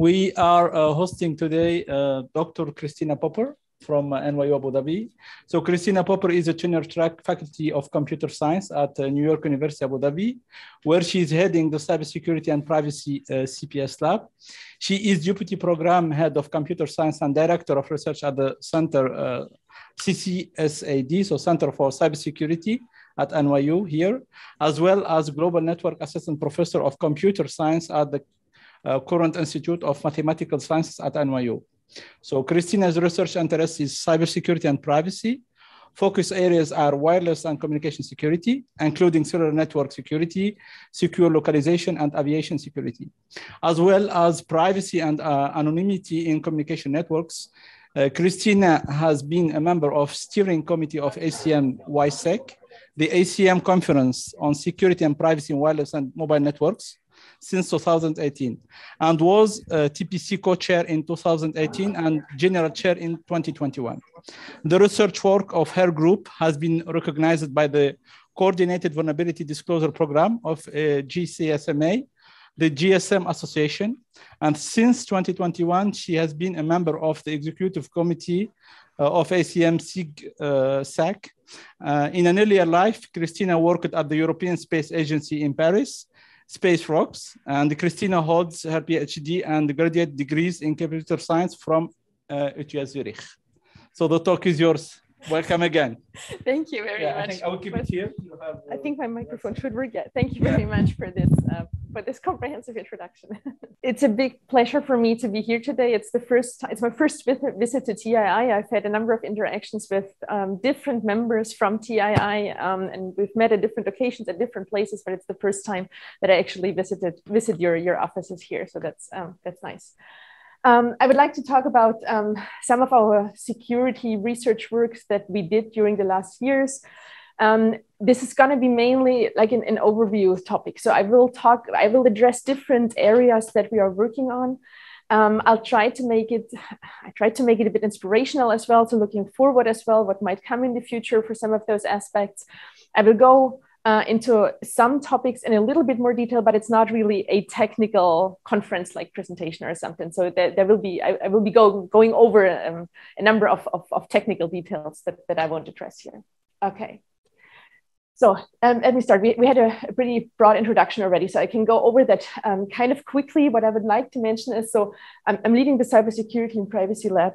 We are uh, hosting today uh, Dr. Christina Pöpper from uh, NYU Abu Dhabi. So Christina Pöpper is a tenure track faculty of computer science at uh, New York University Abu Dhabi, where she is heading the cybersecurity and privacy uh, CPS lab. She is deputy program head of computer science and director of research at the center uh, CCSAD, so Center for Cybersecurity at NYU here, as well as global network assistant professor of computer science at the uh, Courant Institute of Mathematical Sciences at NYU. So Christina's research interest is cybersecurity and privacy. Focus areas are wireless and communication security, including cellular network security, secure localization, and aviation security, as well as privacy and uh, anonymity in communication networks. Uh, Christina has been a member of steering committee of ACM WISEC, the ACM conference on security and privacy in wireless and mobile networks, since 2018 and was uh, TPC co-chair in 2018 and general chair in 2021. The research work of her group has been recognized by the Coordinated Vulnerability Disclosure Program of uh, GCSMA, the GSM Association, and since 2021, she has been a member of the executive committee uh, of ACM SIG uh, SAC. Uh, in an earlier life, Christina worked at the European Space Agency in Paris Space Rocks, and Christina holds her PhD and graduate degrees in computer science from uh, ETH Zurich. So the talk is yours. Welcome again. Thank you very yeah, much. I, think I will keep it here. Have, uh, I think my microphone should work. Yeah. Thank you very yeah. much for this uh, for this comprehensive introduction. it's a big pleasure for me to be here today. It's the first it's my first visit to TII. I've had a number of interactions with um, different members from TII, um, and we've met at different occasions at different places. But it's the first time that I actually visited visit your your offices here. So that's um, that's nice. Um, I would like to talk about um, some of our security research works that we did during the last years. Um, this is going to be mainly like an, an, overview topic. So I will talk, I will address different areas that we are working on. Um, I'll try to make it, I try to make it a bit inspirational as well. So looking forward as well, what might come in the future for some of those aspects. I will go uh, into some topics in a little bit more detail, but it's not really a technical conference like presentation or something. So there, there will be, I, I will be go, going over um, a number of, of, of, technical details that, that I won't address here. Okay. So um, let me start. We, we had a, a, pretty broad introduction already, so I can go over that um, kind of quickly. What I would like to mention is, so I'm, I'm leading the cybersecurity and privacy lab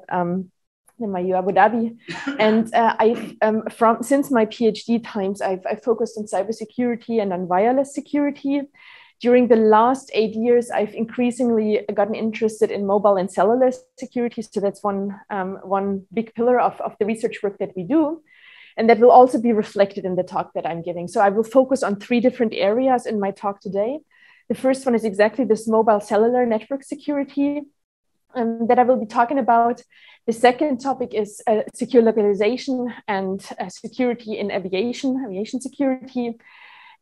um, NYU Abu Dhabi. and uh, I've um, from since my PhD times, I've, I've focused on cybersecurity and on wireless security. During the last eight years, I've increasingly gotten interested in mobile and cellular security. So that's one, um, one big pillar of, of the research work that we do. And that will also be reflected in the talk that I'm giving. So I will focus on three different areas in my talk today. The first one is exactly this mobile cellular network security um, that I will be talking about. The second topic is uh, secure localization and uh, security in aviation, aviation security.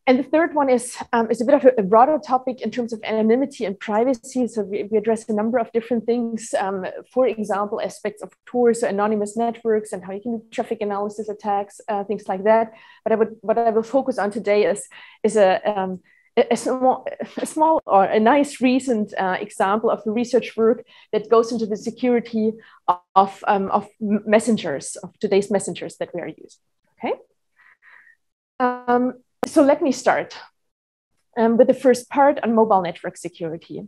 And the third one is, um, is a bit of a, broader topic in terms of anonymity and privacy. So we, we address a number of different things. Um, for example, aspects of Tor, so anonymous networks and how you can do traffic analysis attacks, uh, things like that. But I would, what I will focus on today is, is a, um, a small, a small or a nice recent uh, example of the research work that goes into the security of, um, of messengers, of today's messengers that we are using. Okay. Um, so let me start um, with the first part on mobile network security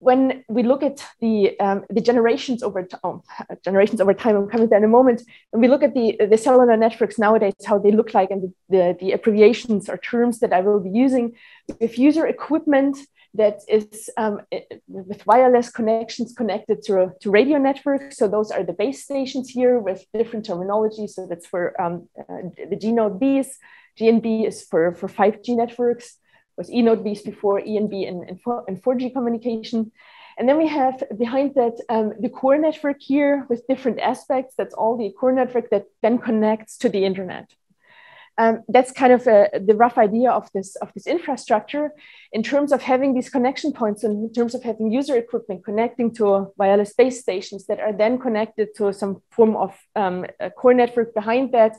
when we look at the um, the generations over time, oh, generations over time, I'm coming there in a moment. When we look at the the cellular networks nowadays, how they look like, and the, the, the abbreviations or terms that I will be using, with user equipment that is um, with wireless connections connected to, to radio networks. So those are the base stations here with different terminology. So that's for um, uh, the Bs. GNB is for, for 5G networks was eNode Bs before ENB and, and, 4, and 4G communication. And then we have behind that um, the core network here with different aspects. That's all the core network that then connects to the internet. Um, that's kind of a, the rough idea of this, of this infrastructure in terms of having these connection points and in terms of having user equipment connecting to wireless base stations that are then connected to some form of um, core network behind that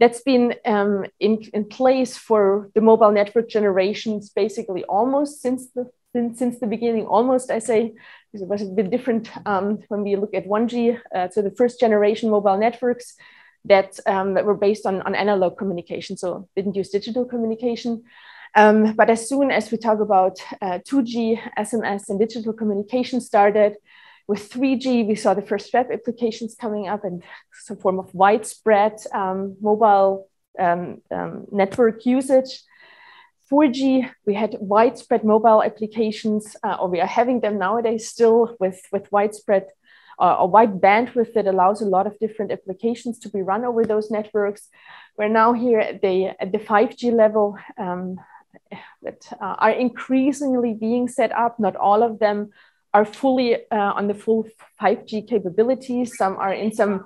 that's been um, in, in place for the mobile network generations basically almost since the since, since the beginning, almost I say, because it was a bit different um, when we look at 1G, uh, so the first generation mobile networks that, um, that were based on, on analog communication, so didn't use digital communication. Um, but as soon as we talk about uh, 2G, SMS, and digital communication started, with 3G, we saw the first web applications coming up and some form of widespread um, mobile um, um, network usage. 4G, we had widespread mobile applications, uh, or we are having them nowadays still with, with widespread uh, a wide bandwidth that allows a lot of different applications to be run over those networks. We're now here at the, at the 5G level um, that uh, are increasingly being set up. Not all of them are fully uh, on the full 5G capabilities. Some are in some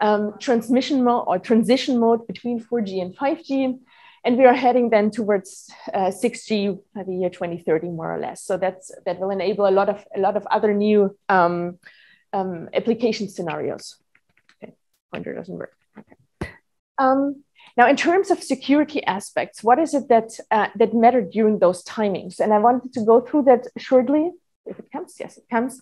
um, transmission mode or transition mode between 4G and 5G. And we are heading then towards uh, 6G by the year 2030, more or less. So that's that will enable a lot of a lot of other new um, um, application scenarios. Okay, pointer doesn't work. Okay. Um, now, in terms of security aspects, what is it that uh, that mattered during those timings? And I wanted to go through that shortly if it comes, yes, it comes.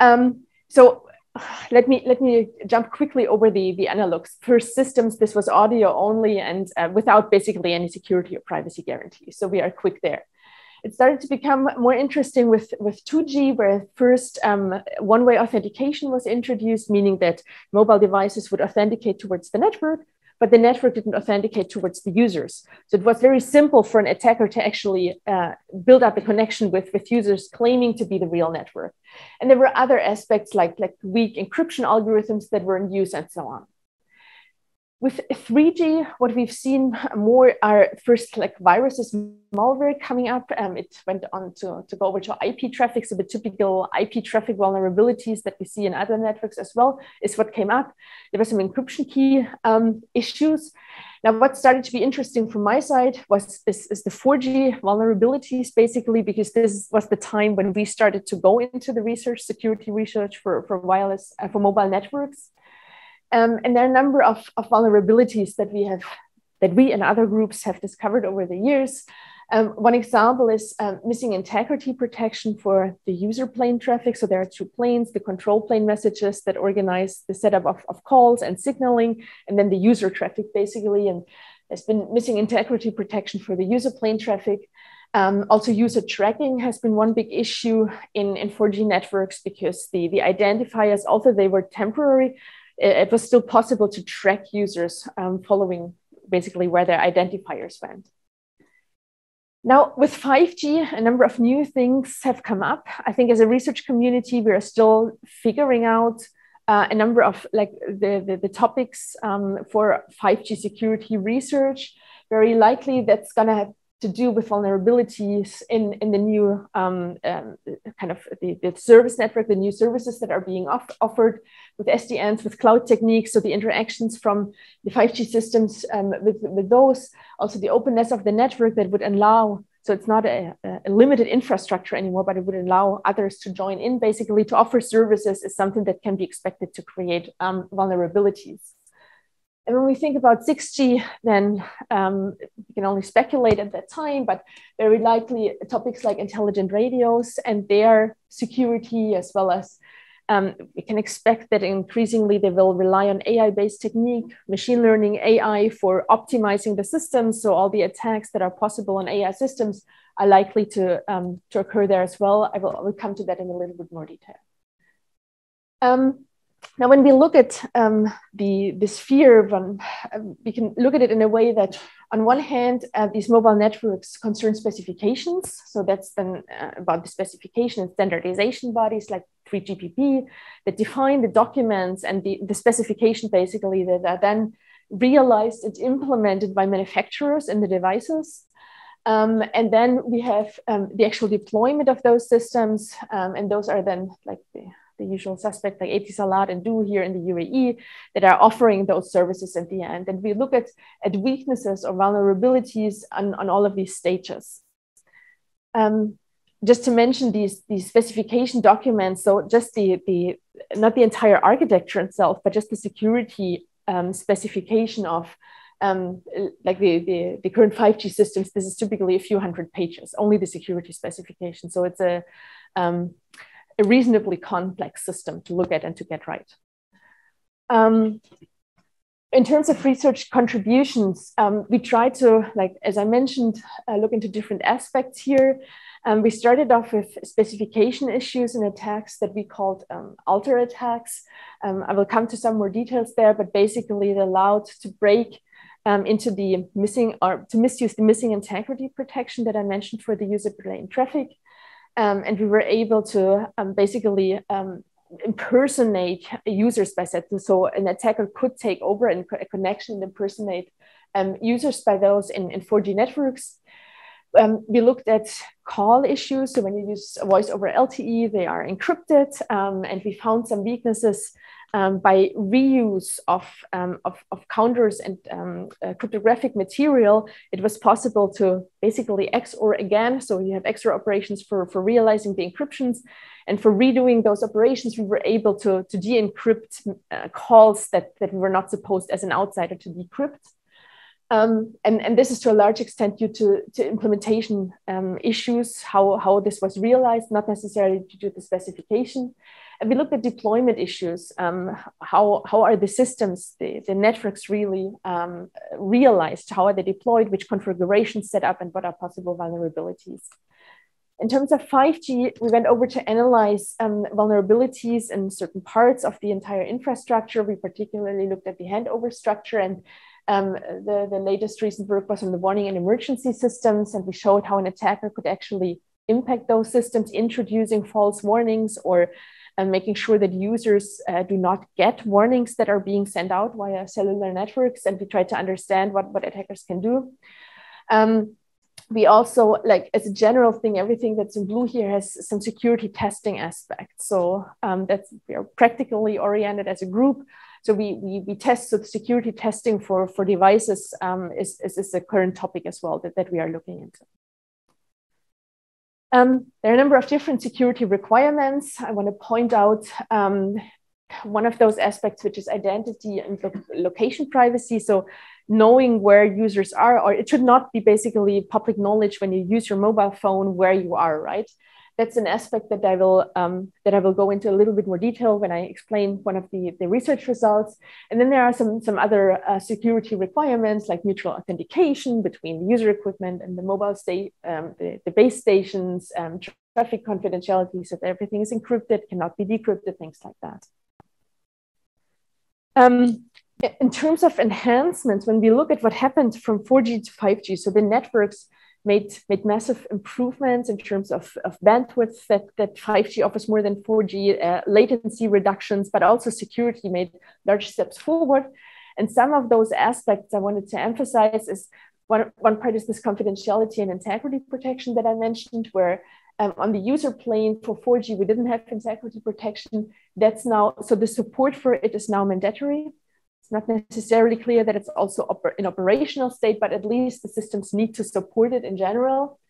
Um, so let me let me jump quickly over the the analogs. For systems, this was audio only and uh, without basically any security or privacy guarantees. So we are quick there. It started to become more interesting with, with 2G, where first um, one-way authentication was introduced, meaning that mobile devices would authenticate towards the network, but the network didn't authenticate towards the users. So it was very simple for an attacker to actually uh, build up a connection with, with users claiming to be the real network. And there were other aspects like, like weak encryption algorithms that were in use and so on. With 3G, what we've seen more are first like viruses, malware coming up. Um, it went on to, to go over to IP traffic. So the typical IP traffic vulnerabilities that we see in other networks as well is what came up. There were some encryption key um, issues. Now, what started to be interesting from my side was is, is the 4G vulnerabilities, basically, because this was the time when we started to go into the research, security research for, for wireless, uh, for mobile networks. Um, and there are a number of, of vulnerabilities that we have, that we and other groups have discovered over the years. Um, one example is um, missing integrity protection for the user plane traffic. So there are two planes, the control plane messages that organize the setup of, of calls and signaling, and then the user traffic basically. And there's been missing integrity protection for the user plane traffic. Um, also, user tracking has been one big issue in, in 4G networks because the, the identifiers, although they were temporary, it, was still possible to track users um, following basically where their identifiers went. Now, with 5G, a number of new things have come up. I think as a research community, we are still figuring out uh, a number of like the, the, the topics um, for 5G security research. Very likely that's going to to do with vulnerabilities in, in the new um, um, kind of the, the, service network, the new services that are being off offered with SDNs, with cloud techniques. So the interactions from the 5G systems um, with, with those, also the openness of the network that would allow, so it's not a, a limited infrastructure anymore, but it would allow others to join in basically to offer services is something that can be expected to create um, vulnerabilities. And when we think about 6G, then um, can only speculate at that time, but very likely topics like intelligent radios and their security, as well as um, we can expect that increasingly they will rely on AI based technique, machine learning, AI for optimizing the systems. So all the attacks that are possible on AI systems are likely to, um, to occur there as well. I will, I will come to that in a little bit more detail. Um, now, when we look at um, the, the sphere, um, we can look at it in a way that, on one hand, uh, these mobile networks concern specifications. So that's then uh, about the specification and standardization bodies like 3GPP that define the documents and the, the specification basically that are then realized and implemented by manufacturers in the devices. Um, and then we have um, the actual deployment of those systems, um, and those are then like the the usual suspect like Etisalat and Du here in the UAE that are offering those services at the end. And we look at, at weaknesses or vulnerabilities on, on all of these stages. Um, just to mention these, these specification documents, so just the, the, not the entire architecture itself, but just the security um, specification of um, like the, the, the, current 5G systems, this is typically a few hundred pages, only the security specification. So it's a, um, a reasonably complex system to look at and to get right. Um, in terms of research contributions, um, we try to, like as I mentioned, uh, look into different aspects here. Um, we started off with specification issues and attacks that we called um, aLTEr attacks. Um, I will come to some more details there, but basically it allowed to break um, into the missing or to misuse the missing integrity protection that I mentioned for the user plane traffic. Um, and we were able to um, basically impersonate users by set. So an attacker could take over a connection and impersonate users by those in, in 4G networks. Um, we looked at call issues. So when you use voice over LTE, they are encrypted. Um, and we found some weaknesses um, by reuse of, um, of, of, counters and um, uh, cryptographic material. It was possible to basically XOR again. So you have XOR operations for, for realizing the encryptions. And for redoing those operations, we were able to, to de-encrypt uh, calls that, that we were not supposed as an outsider to decrypt. Um, and, and this is to a large extent due to, to implementation um, issues, how, how this was realized, not necessarily due to the specification. We looked at deployment issues. Um, how, how are the systems, the, the networks really um, realized? How are they deployed? Which configurations set up and what are possible vulnerabilities? In terms of 5G, we went over to analyze um, vulnerabilities in certain parts of the entire infrastructure. We particularly looked at the handover structure and um, the, the latest recent work was on the warning and emergency systems, and we showed how an attacker could actually impact those systems, introducing false warnings or um, making sure that users uh, do not get warnings that are being sent out via cellular networks. And we try to understand what, what attackers can do. Um, we also, like as a general thing, everything that's in blue here has some security testing aspects. So um, that's we are practically oriented as a group. So we, we, we test, so security testing for, for devices um, is, is, is a current topic as well that, that we are looking into. Um, there are a number of different security requirements. I want to point out um, one of those aspects, which is identity and lo location privacy. So knowing where users are, or it should not be basically public knowledge when you use your mobile phone where you are, right? That's an aspect that I will um, that I will go into a little bit more detail when I explain one of the, the research results. And then there are some some other uh, security requirements like mutual authentication between the user equipment and the mobile state, um, the, the base stations, um, traffic confidentiality, so that everything is encrypted, cannot be decrypted, things like that. Um, in terms of enhancements, when we look at what happened from 4G to 5G, so the networks made, made massive improvements in terms of, of bandwidth that, that 5G offers more than 4G, uh, latency reductions, but also security made large steps forward. And some of those aspects I wanted to emphasize is one, one part is this confidentiality and integrity protection that I mentioned, where um, on the user plane for 4G, we didn't have integrity protection. That's now, so the support for it is now mandatory. It's not necessarily clear that it's also oper in operational state, but at least the systems need to support it in general,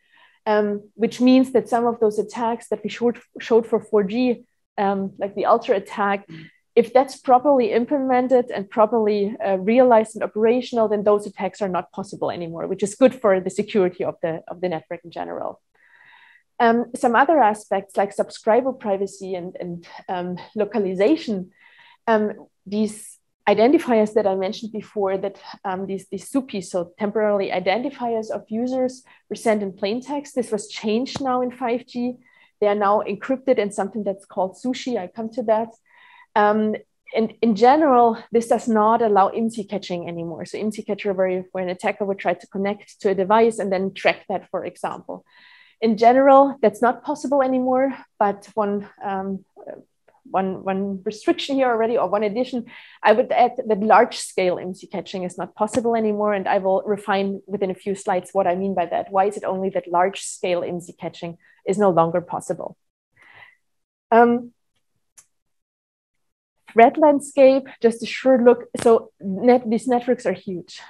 um, which means that some of those attacks that we showed, showed for 4G, um, like the aLTEr attack, if that's properly implemented and properly uh, realized and operational, then those attacks are not possible anymore, which is good for the security of the, of the network in general. Um, some other aspects like subscriber privacy and, and um, localization, um, these identifiers that I mentioned before that um, these, these SUPI, so temporarily identifiers of users were sent in plain text. This was changed now in 5G. They are now encrypted in something that's called SUCI. I come to that. Um, and in general, this does not allow IMSI catching anymore. So IMSI catcher, where, where an attacker would try to connect to a device and then track that, for example. In general, that's not possible anymore, but one um, one, one restriction here already or one addition. I would add that large scale IMSI catching is not possible anymore. And I will refine within a few slides what I mean by that. Why is it only that large scale IMSI catching is no longer possible? Um, threat landscape, just a short look. So net, these networks are huge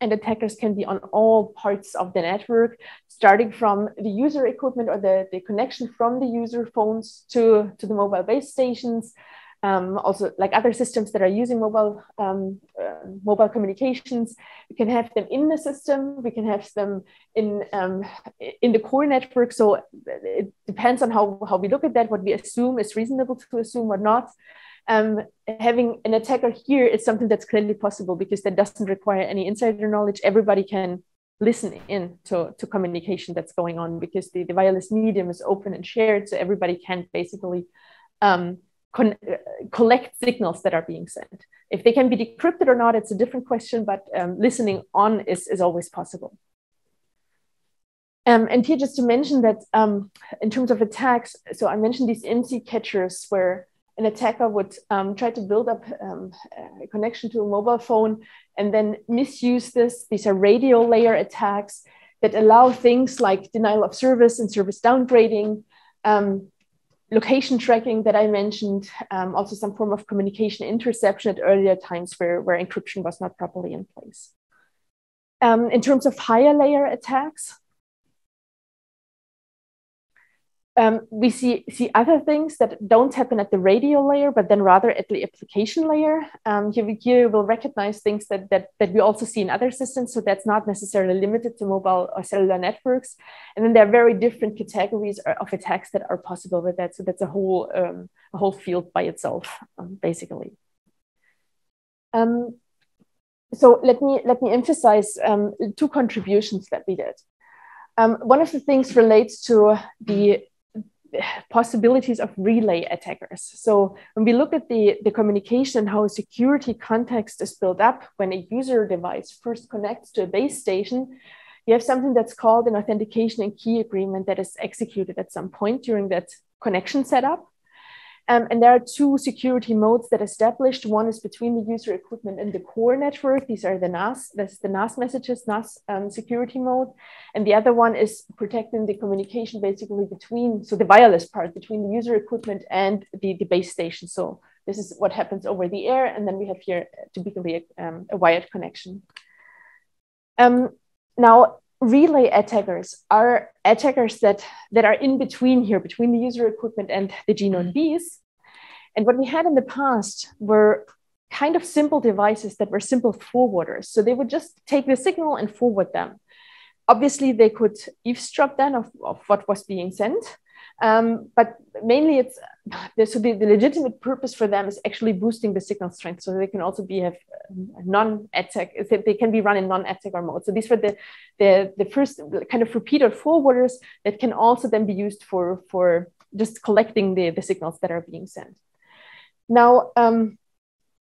and attackers can be on all parts of the network, starting from the user equipment or the, the connection from the user phones to, to the mobile base stations, um, also like other systems that are using mobile um, uh, mobile communications. We can have them in the system. We can have them in um, in the core network. So it depends on how how we look at that. What we assume is reasonable to assume or not. Um, having an attacker here is something that's clearly possible because that doesn't require any insider knowledge. Everybody can listen in to, to communication that's going on because the, the wireless medium is open and shared. So everybody can basically um, con- uh, collect signals that are being sent. If they can be decrypted or not, it's a different question, but um, listening on is, is always possible. Um, and here, just to mention that um, in terms of attacks, so I mentioned these IMSI catchers where an attacker would um, try to build up um, a connection to a mobile phone and then misuse this. These are radio layer attacks that allow things like denial of service and service downgrading, um, location tracking that I mentioned, um, also some form of communication interception at earlier times where, where encryption was not properly in place. Um, in terms of higher layer attacks, um, we see, see other things that don't happen at the radio layer, but then rather at the application layer. Um, here, we, here will recognize things that, that, that we also see in other systems. So that's not necessarily limited to mobile or cellular networks. And then there are very different categories of attacks that are possible with that. So that's a whole, um, a whole field by itself, um, basically. Um, so let me, let me emphasize um, two contributions that we did. one of the things relates to the possibilities of relay attackers. So when we look at the, the communication, and how a security context is built up when a user device first connects to a base station, you have something that's called an authentication and key agreement that is executed at some point during that connection setup. Um, and there are two security modes that established. One is between the user equipment and the core network. These are the NAS, that's the NAS messages, NAS um, security mode. And the other one is protecting the communication basically between, so the wireless part between the user equipment and the, the base station. So this is what happens over the air. And then we have here typically a, um, a wired connection. Um, now, relay attackers are attackers that, that are in between here, between the user equipment and the GNode Bs. Mm-hmm. And what we had in the past were kind of simple devices that were simple forwarders. So they would just take the signal and forward them. Obviously, they could eavesdrop then of, of what was being sent. Um, but mainly it's so the, the, legitimate purpose for them is actually boosting the signal strength. So they can also be have non-attack they can be run in non-attacker mode so these were the, the the first kind of repeater forwarders that can also then be used for for just collecting the, the signals that are being sent. Now um,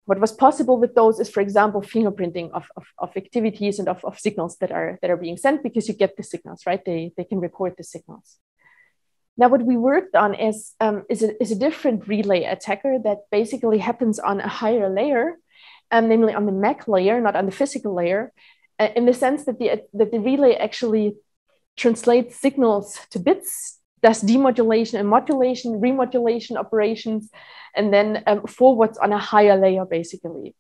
what was possible with those is for example fingerprinting of, of, of activities and of, of signals that are that are being sent because you get the signals right? They, they can record the signals now, what we worked on is, um, is, a, is a different relay attacker that basically happens on a higher layer, um, namely on the MAC layer, not on the physical layer, uh, in the sense that the, that the relay actually translates signals to bits, does demodulation and modulation, remodulation operations, and then um, forwards on a higher layer, basically.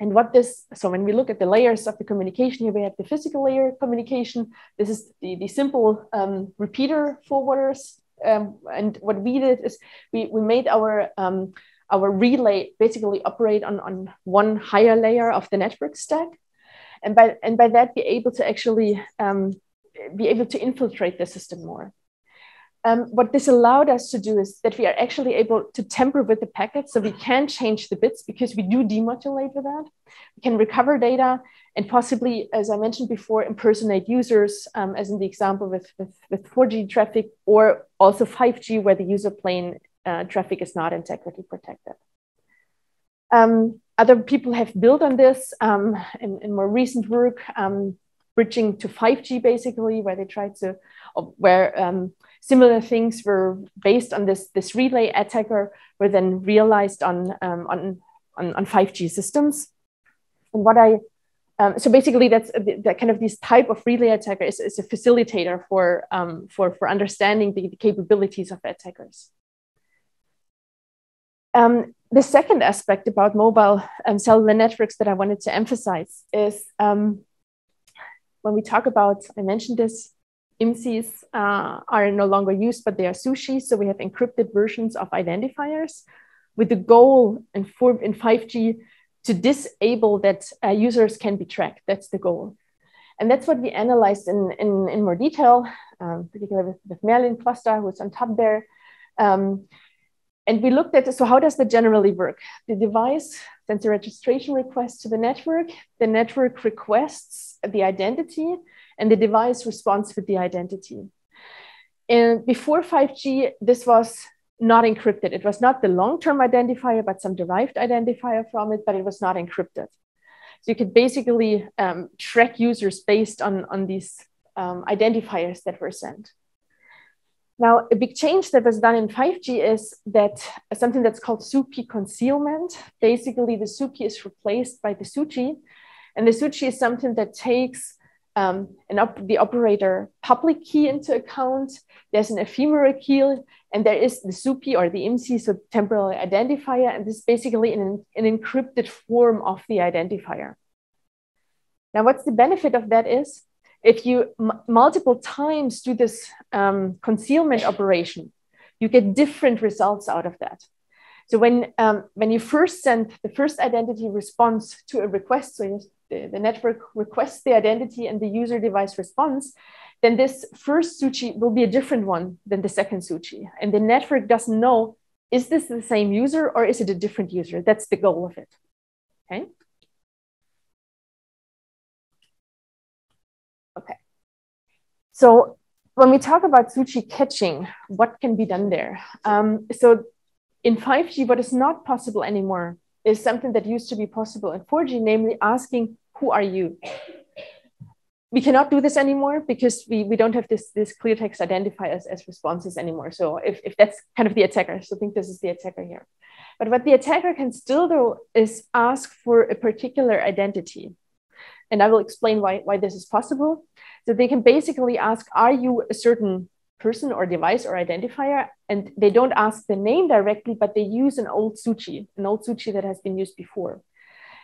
And what this, so when we look at the layers of the communication here, we have the physical layer communication. This is the, the simple um, repeater forwarders. Um, and what we did is we, we made our, um, our relay basically operate on, on one higher layer of the network stack. And by, and by that, be able to actually um, be able to infiltrate the system more. Um, what this allowed us to do is that we are actually able to tamper with the packets. So we can change the bits because we do demodulate with that. We can recover data and possibly, as I mentioned before, impersonate users, um, as in the example with, with, with, 4G traffic or also 5G, where the user plane uh, traffic is not integrity protected. Um, other people have built on this um, in, in, more recent work, um, bridging to 5G basically, where they try to, where um, Similar things were based on this, this relay attacker were then realized on, um, on, on, on 5G systems. And what I, um, so basically that's that kind of this type of relay attacker is, is a facilitator for, um, for, for understanding the, the capabilities of attackers. Um, the second aspect about mobile um, cellular networks that I wanted to emphasize is um, when we talk about, I mentioned this, IMSIs uh, are no longer used, but they are SUCI. So we have encrypted versions of identifiers. with the goal in, for, in 5G to disable that uh, users can be tracked. That's the goal. And that's what we analyzed in, in, in more detail, um, particularly with, with Merlin Chlosta, who's on top there. Um, and we looked at, so how does that generally work? The device sends a registration request to the network. The network requests the identity and the device responds with the identity. And before 5G, this was not encrypted. It was not the long-term identifier, but some derived identifier from it, but it was not encrypted. So you could basically um, track users based on, on these um, identifiers that were sent. Now, a big change that was done in 5G is that something that's called SUPI concealment. Basically, the SUPI is replaced by the SUCI. And the SUCI is something that takes um, op the operator public key into account. There's an ephemeral key, and there is the SUPI or the IMSI, so temporal identifier, and this is basically an, an encrypted form of the identifier. Now, what's the benefit of that is if you multiple times do this um, concealment operation, you get different results out of that. So when, um, when you first send the first identity response to a request, so the, the network requests the identity and the user device responds, then this first SUCI will be a different one than the second SUCI. And the network doesn't know, is this the same user or is it a different user? That's the goal of it, okay? Okay. So when we talk about SUCI catching, what can be done there? Um, so in 5G, what is not possible anymore is something that used to be possible in 4G, namely asking, who are you? we cannot do this anymore because we, we don't have this, this clear text identifier as, responses anymore. So if, if that's kind of the attacker, so think this is the attacker here. But what the attacker can still do is ask for a particular identity. And I will explain why, why this is possible. So they can basically ask, are you a certain person or device or identifier? And they don't ask the name directly, but they use an old SUCI, an old SUCI that has been used before.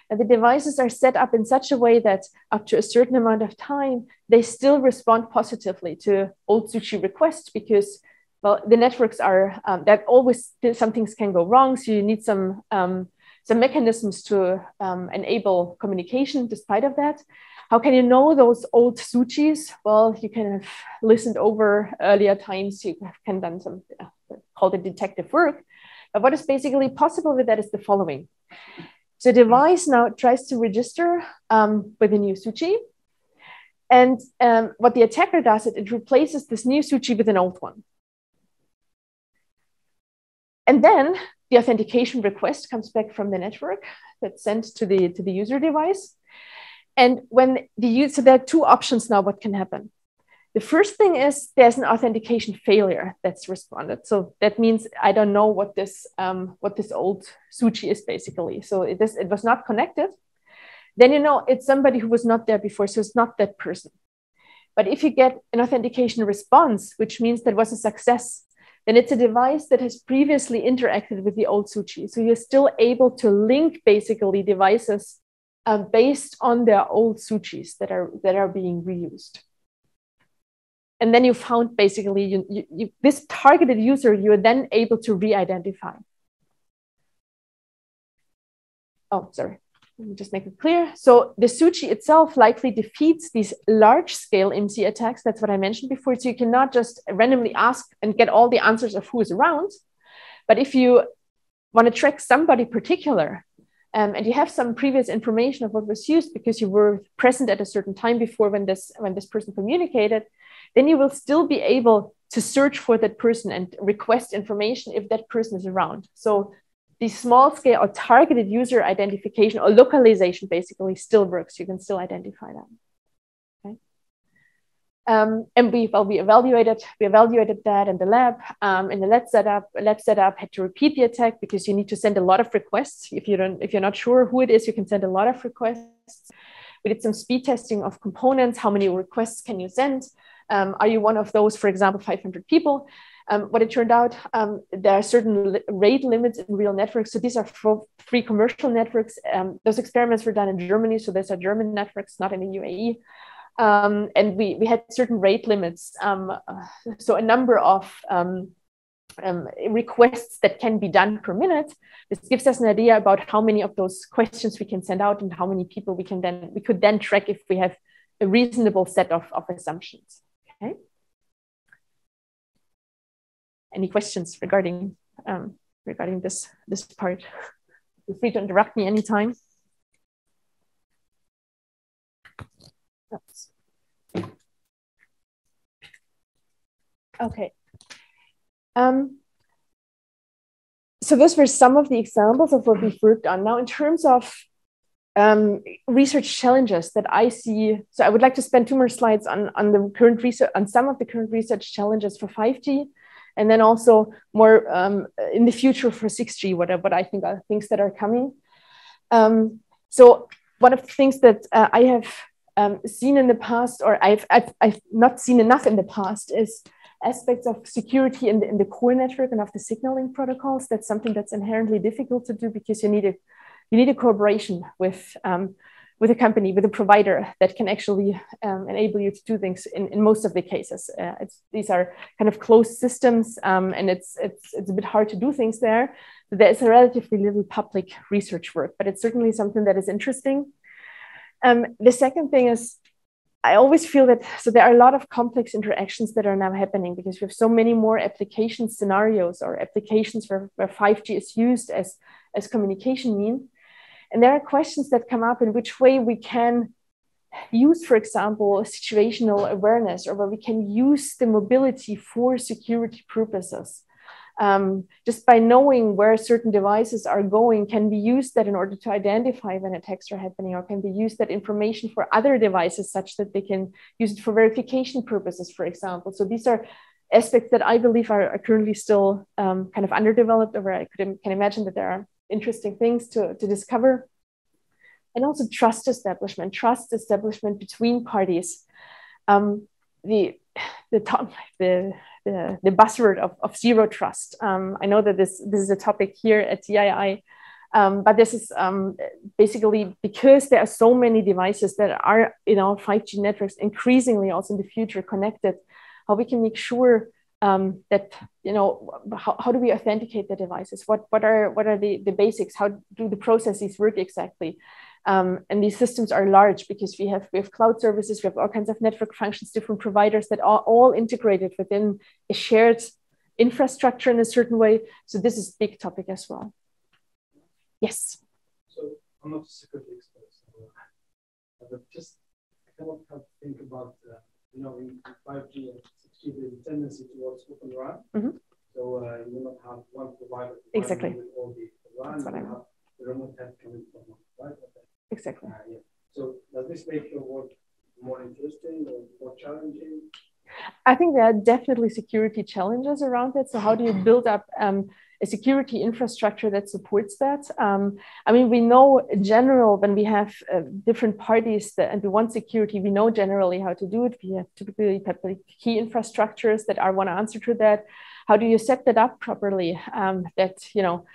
And the devices are set up in such a way that up to a certain amount of time, they still respond positively to old SUCI requests because, well, the networks are um, that always some things can go wrong. So you need some um, some mechanisms to um, enable communication despite of that. How can you know those old SUCIs? Well, you can have listened over earlier times. You can done some uh, called it detective work. But what is basically possible with that is the following. The device now tries to register um, with a new SUCI. And um, what the attacker does, it, it replaces this new SUCI with an old one. And then the authentication request comes back from the network that's sent to the, to the user device. And when the user, so there are two options now what can happen. The first thing is there's an authentication failure that's responded. So that means I don't know what this um, what this old SUCI is basically. So it, is, it was not connected. Then you know it's somebody who was not there before, so it's not that person. But if you get an authentication response, which means that was a success, then it's a device that has previously interacted with the old SUCI. So you're still able to link basically devices uh, based on their old SUCIs that are that are being reused and then you found basically you, you, you, this targeted user you're then able to re-identify. Oh sorry. Let me just make it clear. So the SUCI itself likely defeats these large scale IMSI attacks. That's what i mentioned before. So you cannot just randomly ask and get all the answers of who is around. But if you want to track somebody particular um, and you have some previous information of what was used because you were present at a certain time before when this when this person communicated then you will still be able to search for that person and request information if that person is around. So the small scale or targeted user identification or localization basically still works. You can still identify them. Okay. Um, and we well we evaluated we evaluated that in the lab um, in the lab setup lab setup had to repeat the attack because you need to send a lot of requests if you don't if you're not sure who it is you can send a lot of requests we did some speed testing of components how many requests can you send um, are you one of those, for example, 500 people? Um, what it turned out, um, there are certain rate limits in real networks. So these are free commercial networks. Um, those experiments were done in Germany. So these are German networks, not in the UAE. Um, and we, we had certain rate limits. Um, so a number of um, requests that can be done per minute. This gives us an idea about how many of those questions we can send out and how many people we can then we could then track if we have a reasonable set of, of assumptions. Any questions regarding um, regarding this this part? Feel free to interrupt me anytime. Oops. Okay. Um, so those were some of the examples of what we've worked on. Now, in terms of um, research challenges that I see, so I would like to spend two more slides on, on the current research, on some of the current research challenges for 5G, and then also more um, in the future for 6G, what, what I think are things that are coming. Um, so one of the things that uh, I have um, seen in the past, or I've, I've, I've not seen enough in the past, is aspects of security in the, in the core network and of the signaling protocols. That's something that's inherently difficult to do because you need a you need a cooperation with um, with a company, with a provider that can actually um, enable you to do things in, in most of the cases. Uh, these are kind of closed systems um, and it's, it's, it's a bit hard to do things there. So there is a relatively little public research work, but it's certainly something that is interesting. Um, the second thing is I always feel that so there are a lot of complex interactions that are now happening because we have so many more application scenarios or applications where, where 5G is used as, as communication mean. And there are questions that come up in which way we can use, for example, situational awareness or where we can use the mobility for security purposes um, just by knowing where certain devices are going can be used that in order to identify when attacks are happening or can be used that information for other devices such that they can use it for verification purposes, for example. So these are aspects that I believe are, are currently still um, kind of underdeveloped or where I could, can imagine that there are interesting things to, to discover. And also trust establishment, trust establishment between parties. Um, the the top the the, the buzzword of, of zero trust. Um, I know that this, this is a topic here at TII, um, but this is um, basically because there are so many devices that are in our 5G networks increasingly also in the future connected, how we can make sure um, that you know how, how do we authenticate the devices? What what are what are the, the basics? How do the processes work exactly? Um, and these systems are large because we have we have cloud services, we have all kinds of network functions, different providers that are all integrated within a shared infrastructure in a certain way. So this is a big topic as well. Yes. So I'm not a security expert, but just I cannot help think about uh, you know in 5G and 6G there's a tendency towards open RAN. Mm -hmm. So uh, you will not have one provider exactly. with all the RAN. That's what I mean. The remote head coming from one provider. Exactly. Uh, yeah. So does this make your work more interesting or more challenging? I think there are definitely security challenges around it. So how do you build up um, a security infrastructure that supports that? Um, I mean, we know in general when we have uh, different parties that, and we want security, we know generally how to do it. We have typically public key infrastructures that are one answer to that. How do you set that up properly? Um, that you know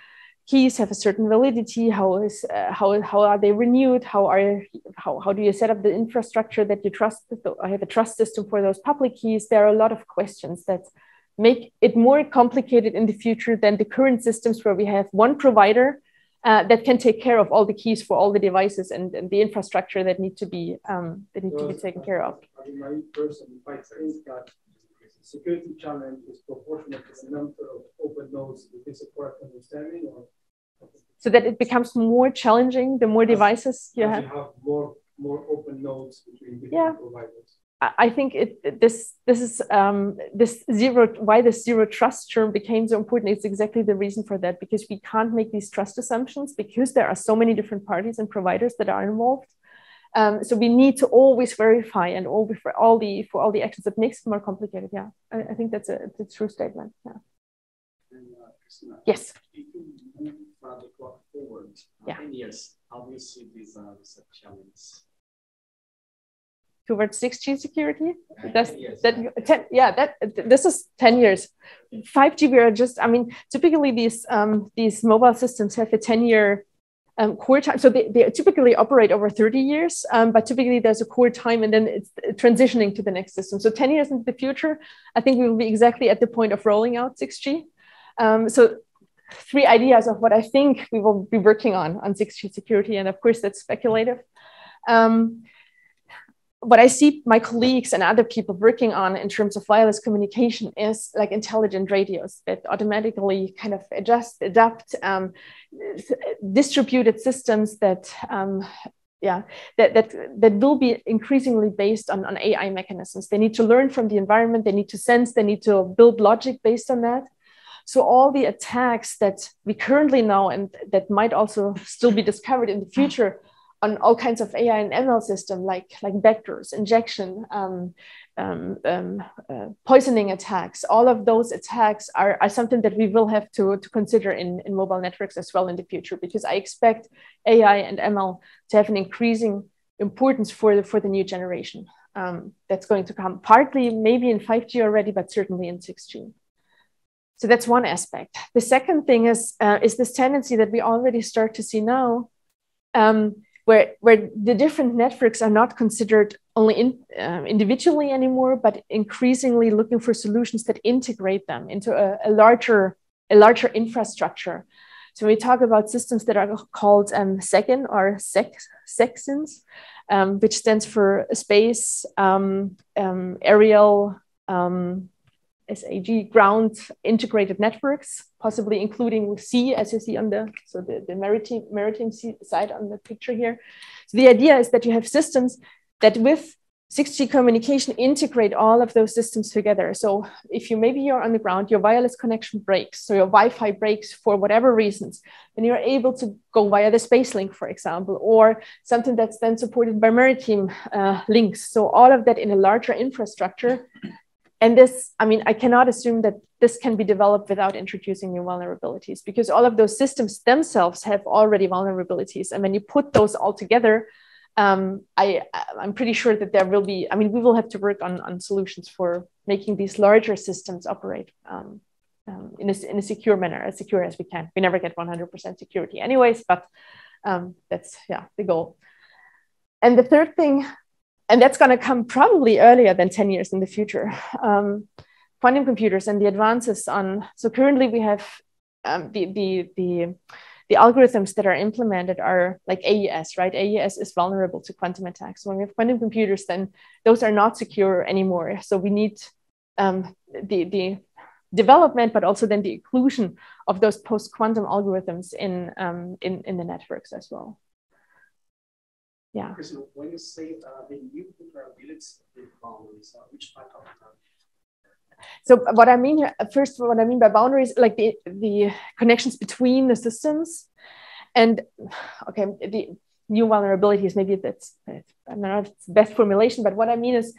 keys have a certain validity how is uh, how, how are they renewed how are how, how do you set up the infrastructure that you trust i have a trust system for those public keys there are a lot of questions that make it more complicated in the future than the current systems where we have one provider uh, that can take care of all the keys for all the devices and, and the infrastructure that need to be um, that need to be taken care of. I mean, my person, I think that security challenge is to the number of open nodes. Is this a correct understanding? Or? So that it becomes more challenging the more devices you have. You have more, more open nodes between different yeah. providers. I think it, this this is um, this zero why this zero trust term became so important. It's exactly the reason for that because we can't make these trust assumptions because there are so many different parties and providers that are involved. Um, so we need to always verify and all for all the for all the actions. It makes it more complicated. Yeah, I, I think that's a, a, true statement. Yeah. And, uh, yes. If you move the clock forward yeah. ten years, how do you see these uh, challenges? Towards 6G security. That's that 10, yeah, that this is 10 years. 5G, we are just, I mean, typically these um, these mobile systems have a 10 year um, core time. So they, they typically operate over 30 years, um, but typically there's a core time and then it's transitioning to the next system. So 10 years into the future, I think we will be exactly at the point of rolling out 6G. Um, so three ideas of what I think we will be working on on 6G security. And of course, that's speculative. Um, what I see my colleagues and other people working on in terms of wireless communication is like intelligent radios that automatically kind of adjust, adapt, um, distributed systems that, um, yeah, that, that, that will be increasingly based on, on AI mechanisms. They need to learn from the environment, they need to sense, they need to build logic based on that. So all the attacks that we currently know and that might also still be discovered in the future on all kinds of AI and ML system, like like vectors, injection, um, um, um, uh, poisoning attacks. All of those attacks are, are something that we will have to, to consider in, in mobile networks as well in the future, because I expect AI and ML to have an increasing importance for the, for the new generation. Um, that's going to come partly maybe in 5G already, but certainly in 6G. So that's one aspect. The second thing is, uh, is this tendency that we already start to see now, um, where, where the different networks are not considered only in, uh, individually anymore, but increasingly looking for solutions that integrate them into a, a larger, a larger infrastructure. So we talk about systems that are called um, or SEC, SECSINs, um, which stands for space, um, um aerial, um, SAG ground integrated networks, possibly including sea, as you see on the so the, the maritime maritime side on the picture here. So the idea is that you have systems that with 6G communication integrate all of those systems together. So if you maybe you're on the ground, your wireless connection breaks, so your Wi-Fi breaks for whatever reasons, then you're able to go via the space link, for example, or something that's then supported by maritime uh, links. So all of that in a larger infrastructure and this, I mean, I cannot assume that this can be developed without introducing new vulnerabilities because all of those systems themselves have already vulnerabilities. And when you put those all together, um, I, I'm pretty sure that there will be, I mean, we will have to work on, on solutions for making these larger systems operate um, um, in, a, in a secure manner, as secure as we can. We never get 100% security anyways, but um, that's, yeah, the goal. And the third thing and that's going to come probably earlier than 10 years in the future. Um, quantum computers and the advances on, so currently we have um, the, the, the, the algorithms that are implemented are like AES, right? AES is vulnerable to quantum attacks. When we have quantum computers, then those are not secure anymore. So we need um, the, the development, but also then the inclusion of those post-quantum algorithms in, um, in, in the networks as well yeah. when you say uh, the new vulnerabilities boundaries, uh, which type of so what I mean here, first, what I mean by boundaries, like the, the connections between the systems and, okay, the new vulnerabilities, maybe that's, I don't know if it's the best formulation, but what I mean is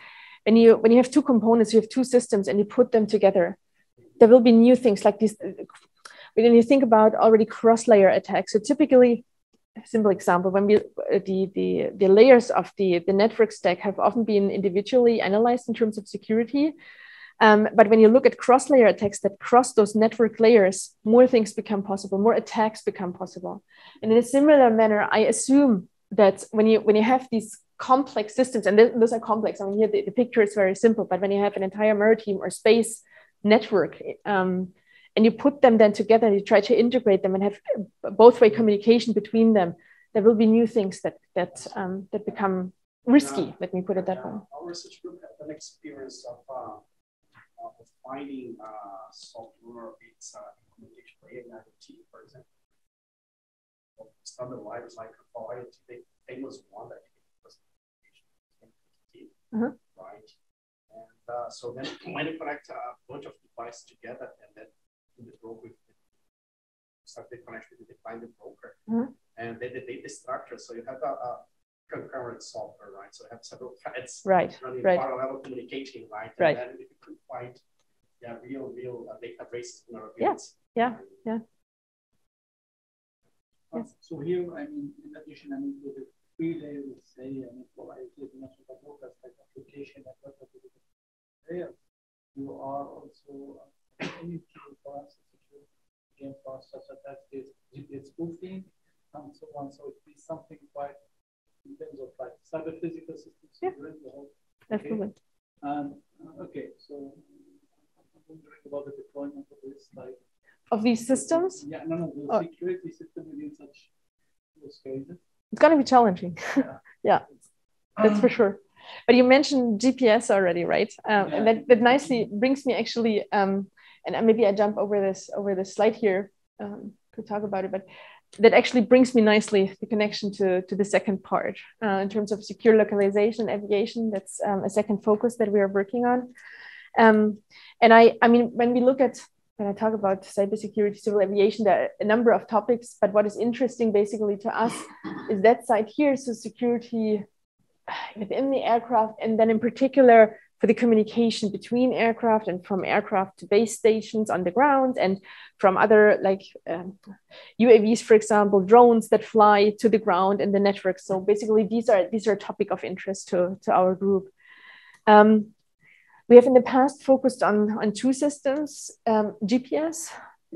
when you, when you have two components, you have two systems and you put them together, there will be new things like this. When you think about already cross-layer attacks, so typically simple example, when we the, the, the layers of the, the network stack have often been individually analyzed in terms of security. Um, but when you look at cross-layer attacks that cross those network layers, more things become possible, more attacks become possible. And in a similar manner, I assume that when you when you have these complex systems, and those are complex, I mean, here the, the picture is very simple, but when you have an entire maritime or space network, um, and you put them then together and you try to integrate them and have both way communication between them, there will be new things that that um, that become risky. Yeah. Let me put it that yeah. way. Our research group had an experience of, uh, of finding uh, software with uh, communication layer in IoT, for example. Standard wires like IoT, the famous one that was uh-huh. right? And uh, so then when you connect a bunch of devices together and then in the broker start the connection with the define the broker mm-hmm. and then the data structure. So you have a, a, concurrent software, right? So you have several threads right, running right. parallel communicating, right? And right. then if you could find yeah, real, real uh, databases Yeah, yeah, yeah. Yes. So here, I mean, in addition, I mean, with the three layers, say, I mean, for IoT, national focus, like application, network, layer, you are also uh, any process, game process, such as GPS spoofing and so on. So it is something quite in terms of like cyber physical systems. Yeah. Definitely. Okay. And uh, okay, so I'm wondering about the deployment of this, like of these systems? Yeah, no, no, the oh. security system within such cases. It's going to be challenging. Yeah, yeah that's for sure. But you mentioned GPS already, right? Um, yeah. And that, that nicely brings me actually, um, and maybe I jump over this over this slide here um, to talk about it, but that actually brings me nicely the connection to, to the second part uh, in terms of secure localization aviation. That's um, a second focus that we are working on. Um, and I, I mean, when we look at when I talk about cybersecurity, civil aviation, there are a number of topics. But what is interesting, basically, to us is that side here. So security within the aircraft, and then in particular for the communication between aircraft and from aircraft to base stations on the ground and from other like um, UAVs, for example, drones that fly to the ground and the network. So basically, these are these are a topic of interest to, to our group. Um, we have in the past focused on, on two systems, um, GPS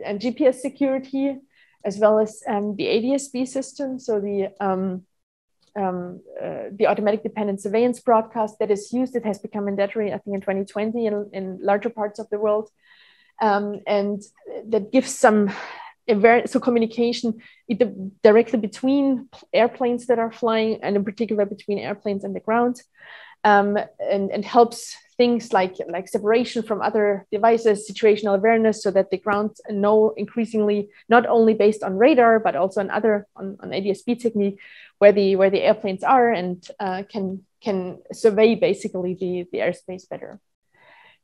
and GPS security, as well as um, the ADSB system. So the um, uh, the automatic dependent surveillance broadcast that is used. It has become mandatory, I think, in 2020 in, in larger parts of the world. Um, and that gives some so communication either directly between airplanes that are flying and in particular between airplanes and the ground um, and, and helps things like like separation from other devices situational awareness so that the ground know increasingly not only based on radar but also on other on, on adsb technique where the where the airplanes are and uh, can can survey basically the the airspace better.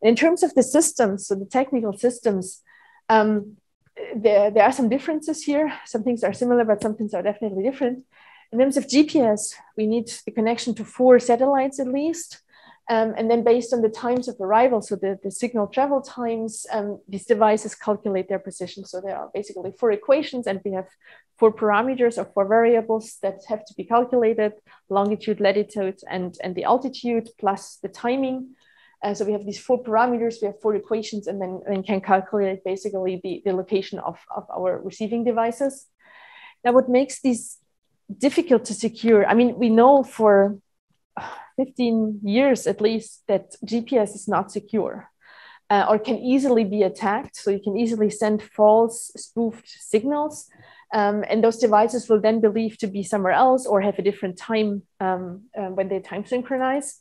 In terms of the systems so the technical systems um, there, there are some differences here. Some things are similar but some things are definitely different. In terms of gps we need the connection to four satellites at least um, and then based on the times of arrival, so the, the signal travel times, um, these devices calculate their position. So there are basically four equations and we have four parameters or four variables that have to be calculated, longitude, latitude, and, and the altitude plus the timing. And so we have these four parameters, we have four equations, and then, then can calculate basically the, the location of, of our receiving devices. Now, what makes these difficult to secure, I mean, we know for 15 years at least that GPS is not secure uh, or can easily be attacked. So you can easily send false spoofed signals. Um, and those devices will then believe to be somewhere else or have a different time um, uh, when they time synchronize.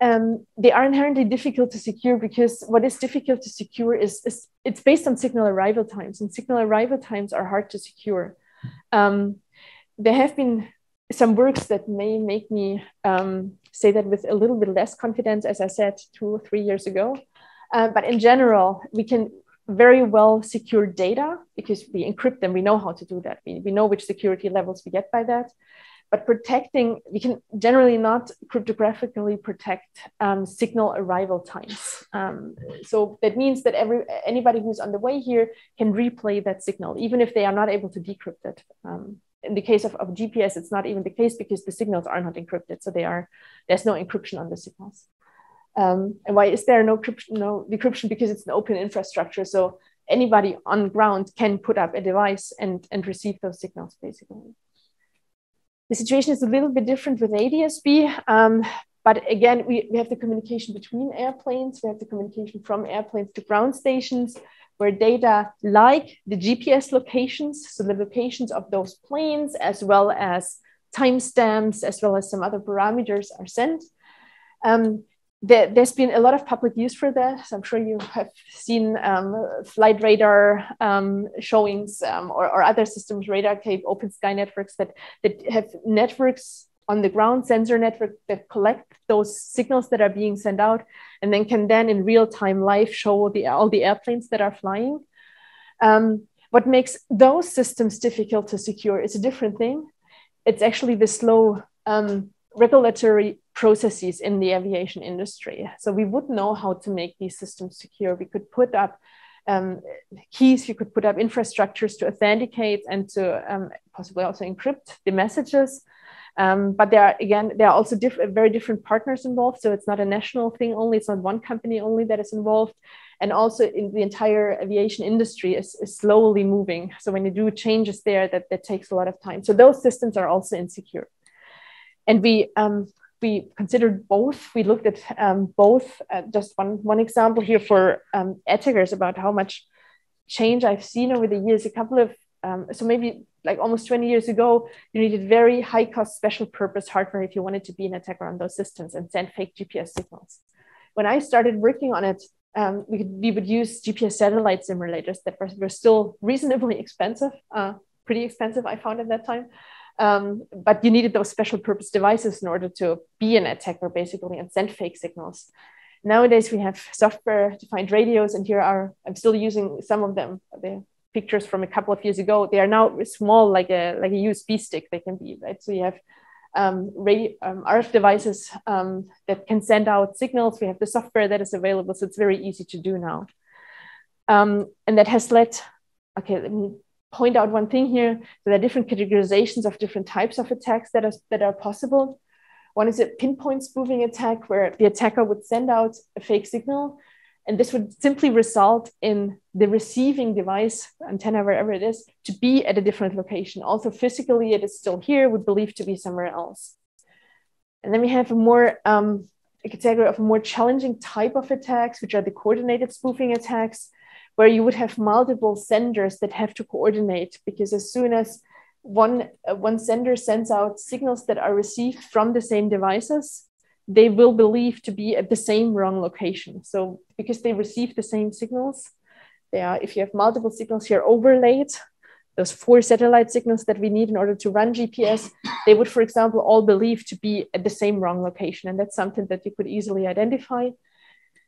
Um, they are inherently difficult to secure because what is difficult to secure is, is, it's based on signal arrival times, and signal arrival times are hard to secure. Um, there have been some works that may make me um, say that with a little bit less confidence, as I said two or three years ago. Uh, but in general, we can very well secure data because we encrypt them. We know how to do that. We, we know which security levels we get by that. But protecting, we can generally not cryptographically protect um, signal arrival times. Um, so that means that every anybody who's on the way here can replay that signal, even if they are not able to decrypt it. Um, in the case of, of GPS, it's not even the case because the signals are not encrypted. So they are there's no encryption on the signals. Um, and why is there no, no decryption? Because it's an open infrastructure. So anybody on ground can put up a device and, and receive those signals, basically. The situation is a little bit different with ADSB. Um, but again, we, we have the communication between airplanes. We have the communication from airplanes to ground stations where data like the GPS locations, so the locations of those planes, as well as timestamps, as well as some other parameters are sent. Um, there, has been a lot of public use for that. So I'm sure you have seen um, flight radar um, showings um, or, or, other systems, Radarcape, open sky networks that, that have networks on the ground sensor network that collect those signals that are being sent out and then can then in real time live show the, all the airplanes that are flying. Um, what makes those systems difficult to secure is a different thing. It's actually the slow um, regulatory processes in the aviation industry. So we would know how to make these systems secure. We could put up um, keys, we could put up infrastructures to authenticate and to um, possibly also encrypt the messages. Um, but there are again, there are also diff very different partners involved. So it's not a national thing only. It's not one company only that is involved. And also in the entire aviation industry is, is slowly moving. So when you do changes there, that, that takes a lot of time. So those systems are also insecure. And we um, we considered both. We looked at um, both. Uh, just one one example here for um, about how much change I've seen over the years. A couple of um, so maybe like almost 20 years ago, you needed very high cost special purpose hardware if you wanted to be an attacker on those systems and send fake GPS signals. When I started working on it, um, we, could, we would use GPS satellite simulators that were, were still reasonably expensive, uh, pretty expensive, I found at that time. Um, but you needed those special purpose devices in order to be an attacker, basically, and send fake signals. Nowadays, we have software defined radios, and here are, I'm still using some of them. The pictures from a couple of years ago, they are now small, like a, like a USB stick, they can be, right? So you have um, radio, um, RF devices um, that can send out signals. We have the software that is available, so it's very easy to do now. Um, and that has led, okay, let me point out one thing here. There are different categorizations of different types of attacks that are, that are possible. One is a pinpoint spoofing attack where the attacker would send out a fake signal and this would simply result in the receiving device, antenna, wherever it is, to be at a different location. Also, physically, it is still here, would believe to be somewhere else. And then we have a more um, a category of a more challenging type of attacks, which are the coordinated spoofing attacks, where you would have multiple senders that have to coordinate because as soon as one, uh, one sender sends out signals that are received from the same devices, they will believe to be at the same wrong location. So because they receive the same signals, they are, if you have multiple signals here overlaid, those four satellite signals that we need in order to run GPS, they would, for example, all believe to be at the same wrong location. And that's something that you could easily identify.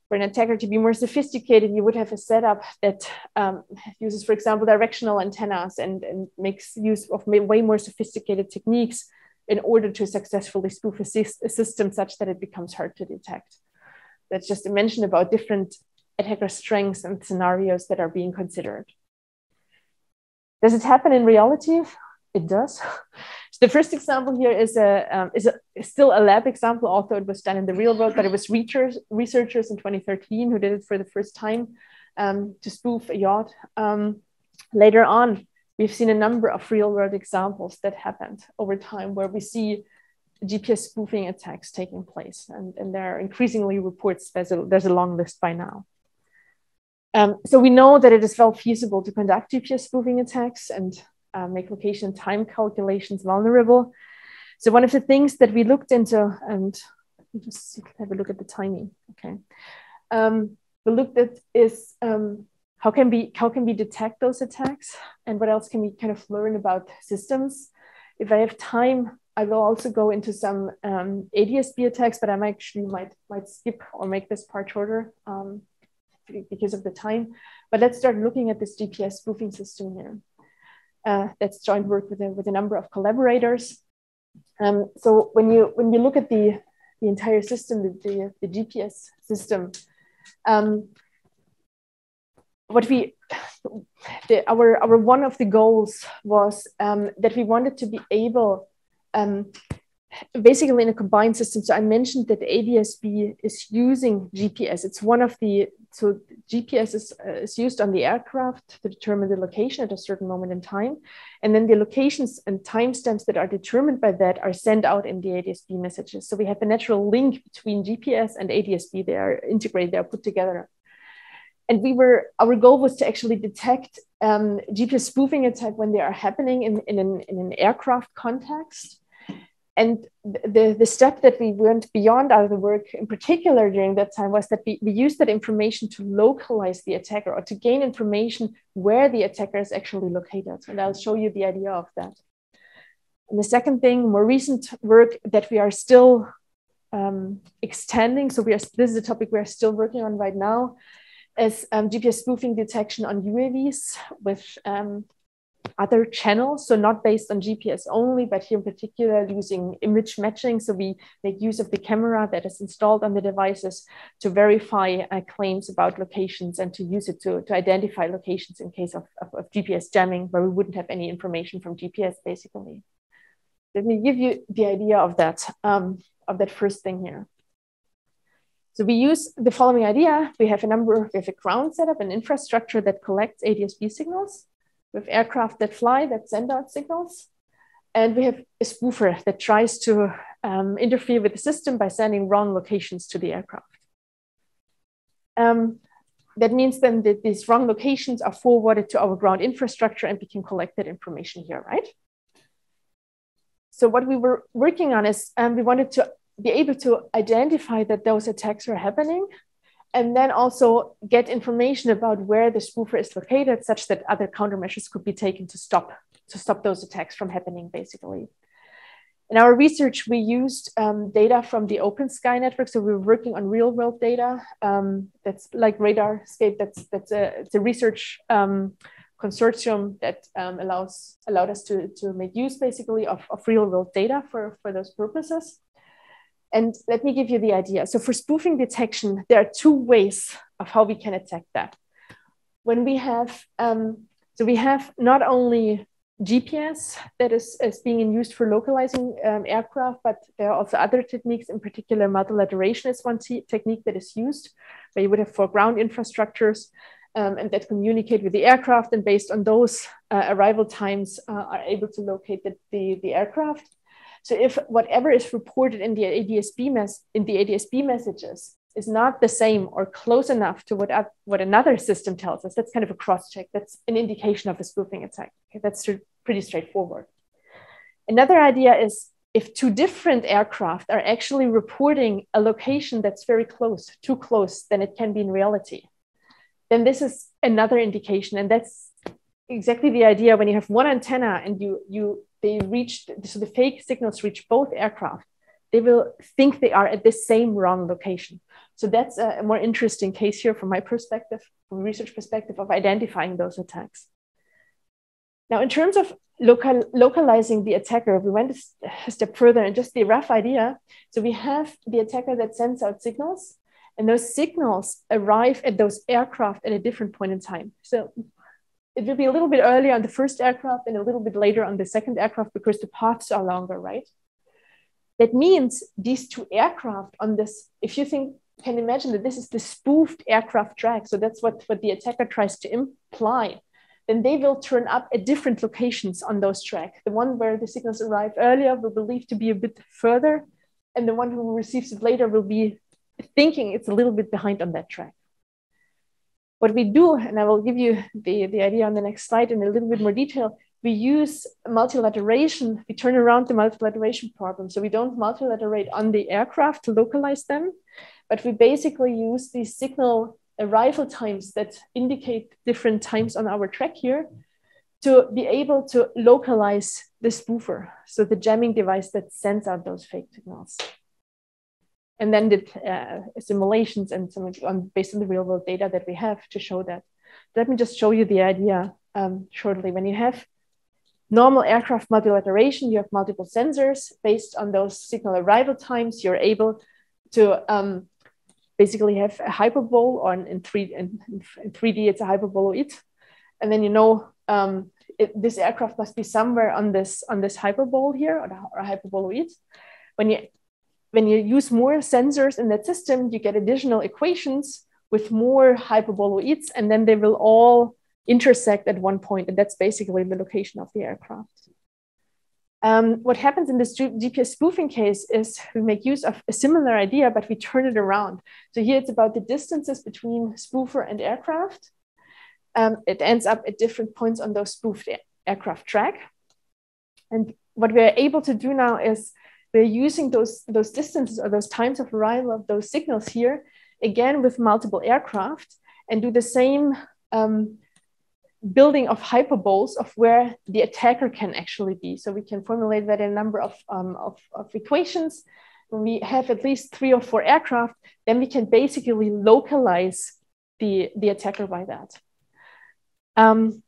For an attacker to be more sophisticated, you would have a setup that um, uses, for example, directional antennas and, and makes use of way more sophisticated techniques in order to successfully spoof a, system such that it becomes hard to detect. That's just a mention about different attacker strengths and scenarios that are being considered. Does it happen in reality? It does. So the first example here is a um, is a still a lab example, although it was done in the real world, but it was researchers researchers in 2013 who did it for the first time um, to spoof a yacht. Um, later on, we've seen a number of real world examples that happened over time where we see GPS spoofing attacks taking place. And, and there are increasingly reports, there's a, there's a long list by now. Um, so we know that it is well feasible to conduct GPS spoofing attacks and uh, make location time calculations vulnerable. So one of the things that we looked into, and just have a look at the timing, okay. Um, we looked at is um, how can we how can we detect those attacks? And what else can we kind of learn about systems? If i have time i will also go into some um, adsb attacks but i might actually might might skip or make this part shorter um, because of the time. But let's start looking at this gps spoofing system here. Uh, that's joint work with a, with a number of collaborators. Um, so when you when you look at the the entire system the, the, the gps system um, what we the, our our one of the goals was um, that we wanted to be able um, basically in a combined system. So i mentioned that adsb is using gps it's one of the so gps is, uh, is used on the aircraft to determine the location at a certain moment in time. And then the locations and timestamps that are determined by that are sent out in the adsb messages. So we have a natural link between gps and adsb they are integrated they are put together and we were our goal was to actually detect um, GPS spoofing attack when they are happening in, in, an, in an aircraft context. And the, the step that we went beyond out of the work in particular during that time was that we, we used that information to localize the attacker or to gain information where the attacker is actually located. And I'll show you the idea of that. And the second thing, more recent work that we are still um, extending. So we are, this is a topic we are still working on right now, is um, GPS spoofing detection on UAVs with um, other channels. So not based on GPS only, but here in particular using image matching. So we make use of the camera that is installed on the devices to verify uh, claims about locations and to use it to, to identify locations in case of, of, of GPS jamming where we wouldn't have any information from GPS basically. Let me give you the idea of that, um, of that first thing here. So we use the following idea. We have a number, we have a ground setup, an infrastructure that collects ADSB signals. Have aircraft that fly, that send out signals. And we have a spoofer that tries to um, interfere with the system by sending wrong locations to the aircraft. Um, that means then that these wrong locations are forwarded to our ground infrastructure and we can collect that information here, right? So what we were working on is um, we wanted to be able to identify that those attacks are happening and then also get information about where the spoofer is located such that other countermeasures could be taken to stop to stop those attacks from happening basically. In our research we used um, data from the open sky network. So we were working on real world data um, that's like radarscape that's that's a it's a research um, consortium that um, allows allowed us to, to make use basically of, of real world data for, for those purposes and let me give you the idea. So for spoofing detection, there are two ways of how we can attack that. When we have, um, so we have not only GPS that is, is being used for localizing um, aircraft, but there are also other techniques, in particular model multilateration is one technique that is used, where you would have foreground infrastructures um, and that communicate with the aircraft and based on those uh, arrival times uh, are able to locate the, the, the aircraft. So if whatever is reported in the ADSB mess in the ADSB messages is not the same or close enough to what, what another system tells us, that's kind of a cross check. That's an indication of a spoofing attack. Okay, that's pretty straightforward. Another idea is if two different aircraft are actually reporting a location that's very close, too close than it can be in reality, then this is another indication. And that's exactly the idea when you have one antenna and you, you they reach, so the fake signals reach both aircraft, they will think they are at the same wrong location. So that's a more interesting case here from my perspective, from research perspective of identifying those attacks. Now, in terms of local, localizing the attacker, we went a step further and just the rough idea. So we have the attacker that sends out signals, and those signals arrive at those aircraft at a different point in time. So it will be a little bit earlier on the first aircraft and a little bit later on the second aircraft because the paths are longer, right? That means these two aircraft on this, if you think, can imagine that this is the spoofed aircraft track, so that's what, what the attacker tries to imply, then they will turn up at different locations on those track. The one where the signals arrive earlier will believe to be a bit further, and the one who receives it later will be thinking it's a little bit behind on that track. What we do, and I will give you the, the idea on the next slide in a little bit more detail, we use multilateration, we turn around the multilateration problem. So we don't multilaterate on the aircraft to localize them, but we basically use these signal arrival times that indicate different times on our track here to be able to localize the spoofer, so the jamming device that sends out those fake signals and then did uh, simulations and some on, based on the real world data that we have to show that. Let me just show you the idea um, shortly. When you have normal aircraft multilateration, you have multiple sensors based on those signal arrival times. You're able to um, basically have a hyperbole or in, 3, in, in 3D, it's a hyperboloid. And then you know um, it, this aircraft must be somewhere on this on this hyperbole here or, the, or a hyperboloid. When you when you use more sensors in that system, you get additional equations with more hyperboloids, and then they will all intersect at one point, and that's basically the location of the aircraft. Um, what happens in this GPS spoofing case is we make use of a similar idea, but we turn it around. So here it's about the distances between spoofer and aircraft. Um, it ends up at different points on those spoofed aircraft track. And what we're able to do now is we're using those, those distances or those times of arrival of those signals here, again with multiple aircraft, and do the same um, building of hyperboles of where the attacker can actually be. So we can formulate that in a number of, um, of, of equations. When we have at least three or four aircraft, then we can basically localize the, the attacker by that. Um,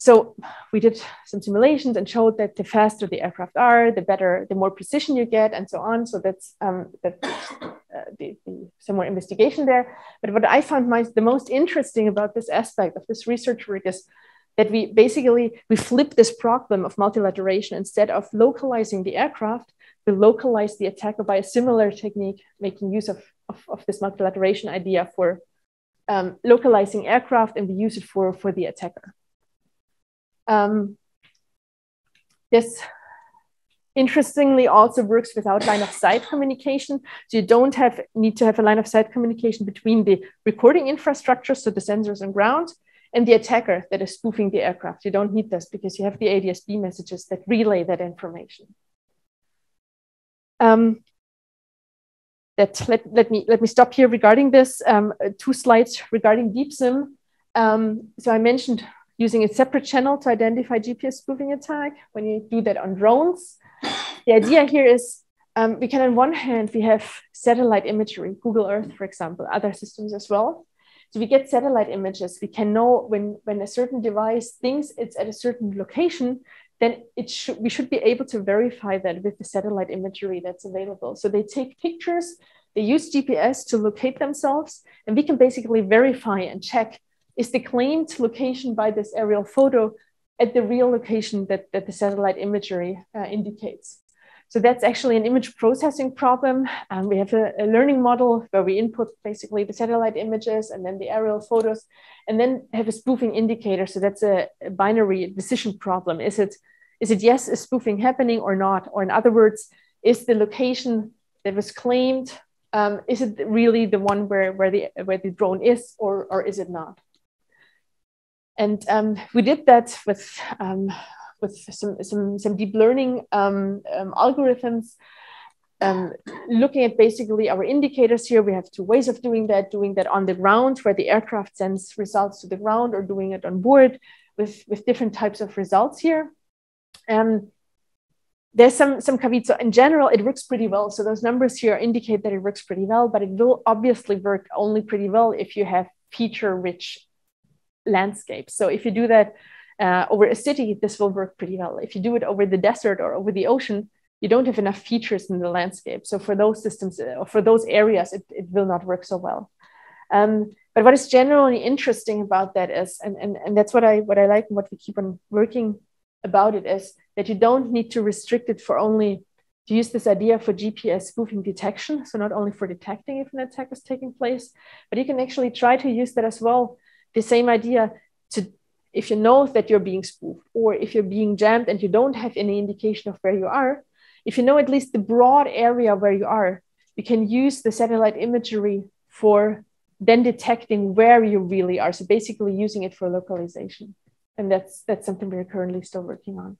so we did some simulations and showed that the faster the aircraft are, the better, the more precision you get, and so on. So that's um, that, uh, the, the, some more investigation there. But what I found my, the most interesting about this aspect of this research work is that we basically we flip this problem of multilateration instead of localizing the aircraft, we localize the attacker by a similar technique, making use of, of, of this multilateration idea for um, localizing aircraft, and we use it for, for the attacker. Um, this interestingly also works without line of sight communication. So you don't have need to have a line of sight communication between the recording infrastructure, so the sensors on ground, and the attacker that is spoofing the aircraft. You don't need this because you have the ADS-B messages that relay that information. Um, that let, let me let me stop here regarding this. Um, two slides regarding DeepSim. Um, so I mentioned using a separate channel to identify GPS spoofing attack. When you do that on drones, the idea here is um, we can on one hand we have satellite imagery, Google Earth, for example, other systems as well. So we get satellite images. We can know when, when a certain device thinks it's at a certain location, then it should, we should be able to verify that with the satellite imagery that's available. So they take pictures, they use GPS to locate themselves, and we can basically verify and check is the claimed location by this aerial photo at the real location that, that the satellite imagery uh, indicates. So that's actually an image processing problem. Um, we have a, a, learning model where we input basically the satellite images and then the aerial photos, and then have a spoofing indicator. So that's a, a binary decision problem. Is it, is it yes, is spoofing happening or not? Or in other words, is the location that was claimed, um, is it really the one where, where, the, where the drone is or, or is it not? And um, we did that with um, with some, some, some deep learning um, um, algorithms, um, looking at basically our indicators here. We have two ways of doing that, doing that on the ground where the aircraft sends results to the ground or doing it on board with, with different types of results here. Um, there's some, some caveats. So in general, it works pretty well. So those numbers here indicate that it works pretty well, but it will obviously work only pretty well if you have feature rich landscapes. So if you do that uh, over a city, this will work pretty well. If you do it over the desert or over the ocean, you don't have enough features in the landscape. So for those systems uh, or for those areas, it, it will not work so well. Um, but what is generally interesting about that is, and, and, and that's what I what I like and what we keep on working about it is that you don't need to restrict it for only to use this idea for GPS spoofing detection. So not only for detecting if an attack is taking place, but you can actually try to use that as well. The same idea to if you know that you're being spoofed or if you're being jammed and you don't have any indication of where you are, if you know at least the broad area where you are, you can use the satellite imagery for then detecting where you really are. So basically using it for localization. And that's that's something we're currently still working on.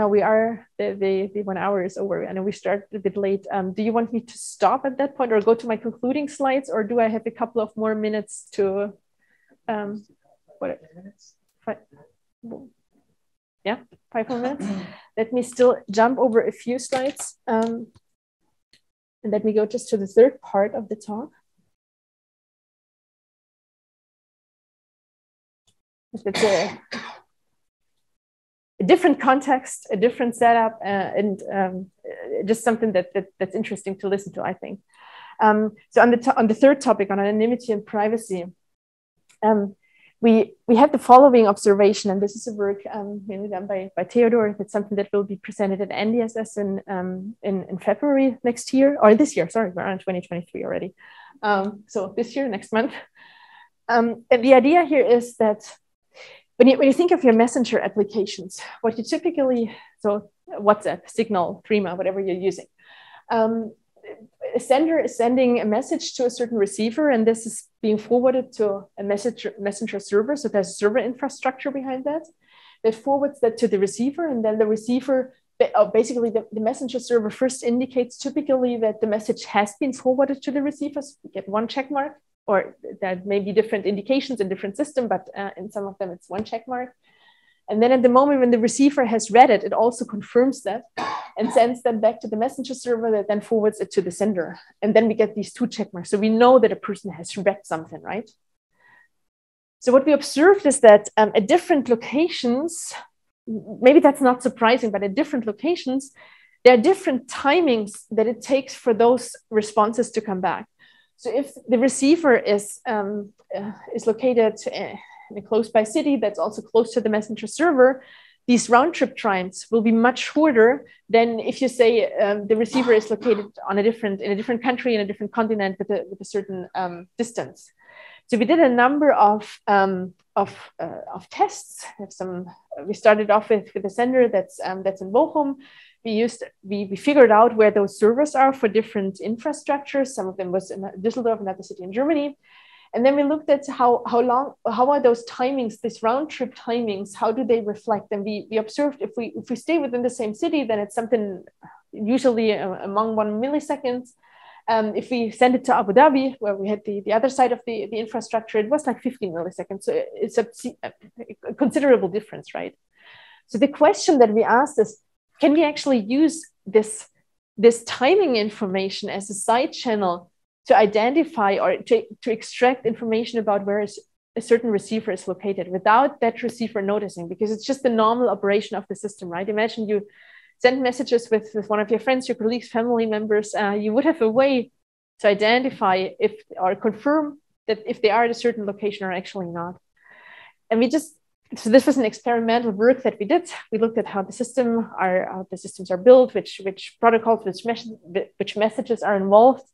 Now we are the, the, the one hour is over. Know we started a bit late. Um, do you want me to stop at that point or go to my concluding slides, or do I have a couple of more minutes to um, what? Five, yeah, five more minutes. Let me still jump over a few slides. Um, and let me go just to the third part of the talk. It's a, a different context, a different setup, uh, and um, just something that, that, that's interesting to listen to, I think. Um, so on the, on the third topic, on anonymity and privacy, um, we, we have the following observation, and this is a work um, mainly done by, by Theodor. It's something that will be presented at NDSS in, um, in, in, February next year, or this year, sorry, we're on 2023 already. Um, so this year, next month. And the idea here is that when you, when you think of your messenger applications, what you typically, so WhatsApp, Signal, Threema, whatever you're using, um, a sender is sending a message to a certain receiver, and this is being forwarded to a messenger server. So there's server infrastructure behind that that forwards that to the receiver, and then the receiver uh, basically the, the, messenger server first indicates typically that the message has been forwarded to the receivers. We get one check mark, or there may be different indications in different system, but uh, in some of them it's one check mark. And then at the moment when the receiver has read it, it also confirms that and sends that back to the messenger server that then forwards it to the sender. And then we get these two check marks. So we know that a person has read something, right? So what we observed is that um, at different locations, maybe that's not surprising, but at different locations, there are different timings that it takes for those responses to come back. So if the receiver is, um, uh, is located uh, in a close by city that's also close to the messenger server, these round trip times will be much shorter than if you say um, the receiver is located on a different in a different country in a different continent with a, with a certain um, distance. So we did a number of, um, of, uh, of tests. We, have some, we started off with, with a sender that's, um, that's in Bochum. We used, we, we figured out where those servers are for different infrastructures. Some of them was in Düsseldorf, another city in Germany. And then we looked at how, how long, how are those timings, these round trip timings, how do they reflect? And we, we observed if we, if we stay within the same city, then it's something usually uh, among one milliseconds. Um, if we send it to Abu Dhabi, where we had the, the other side of the, the infrastructure, it was like 15 milliseconds. So it's a, a considerable difference, right? So the question that we asked is, can we actually use this, this timing information as a side channel to identify or to, to extract information about where a certain receiver is located without that receiver noticing? Because it's just the normal operation of the system right? Imagine you send messages with, with one of your friends your colleagues family members uh, you would have a way to identify if or confirm that if they are at a certain location or actually not. And we just so this was an experimental work that we did. We looked at how the system are how the systems are built, which which protocols, which mes- which messages are involved,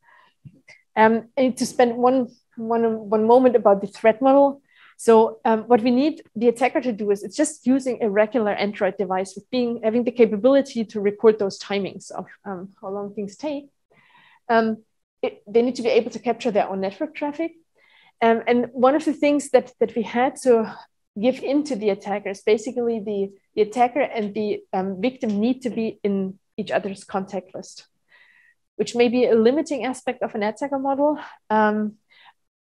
um, I need to spend one, one, one moment about the threat model. So um, what we need the attacker to do is it's just using a regular Android device with being having the capability to record those timings of um, how long things take. Um, it, they need to be able to capture their own network traffic. Um, and one of the things that, that we had to give in to the attackers. basically the, the attacker and the um, victim need to be in each other's contact list which may be a limiting aspect of an attacker model. Um,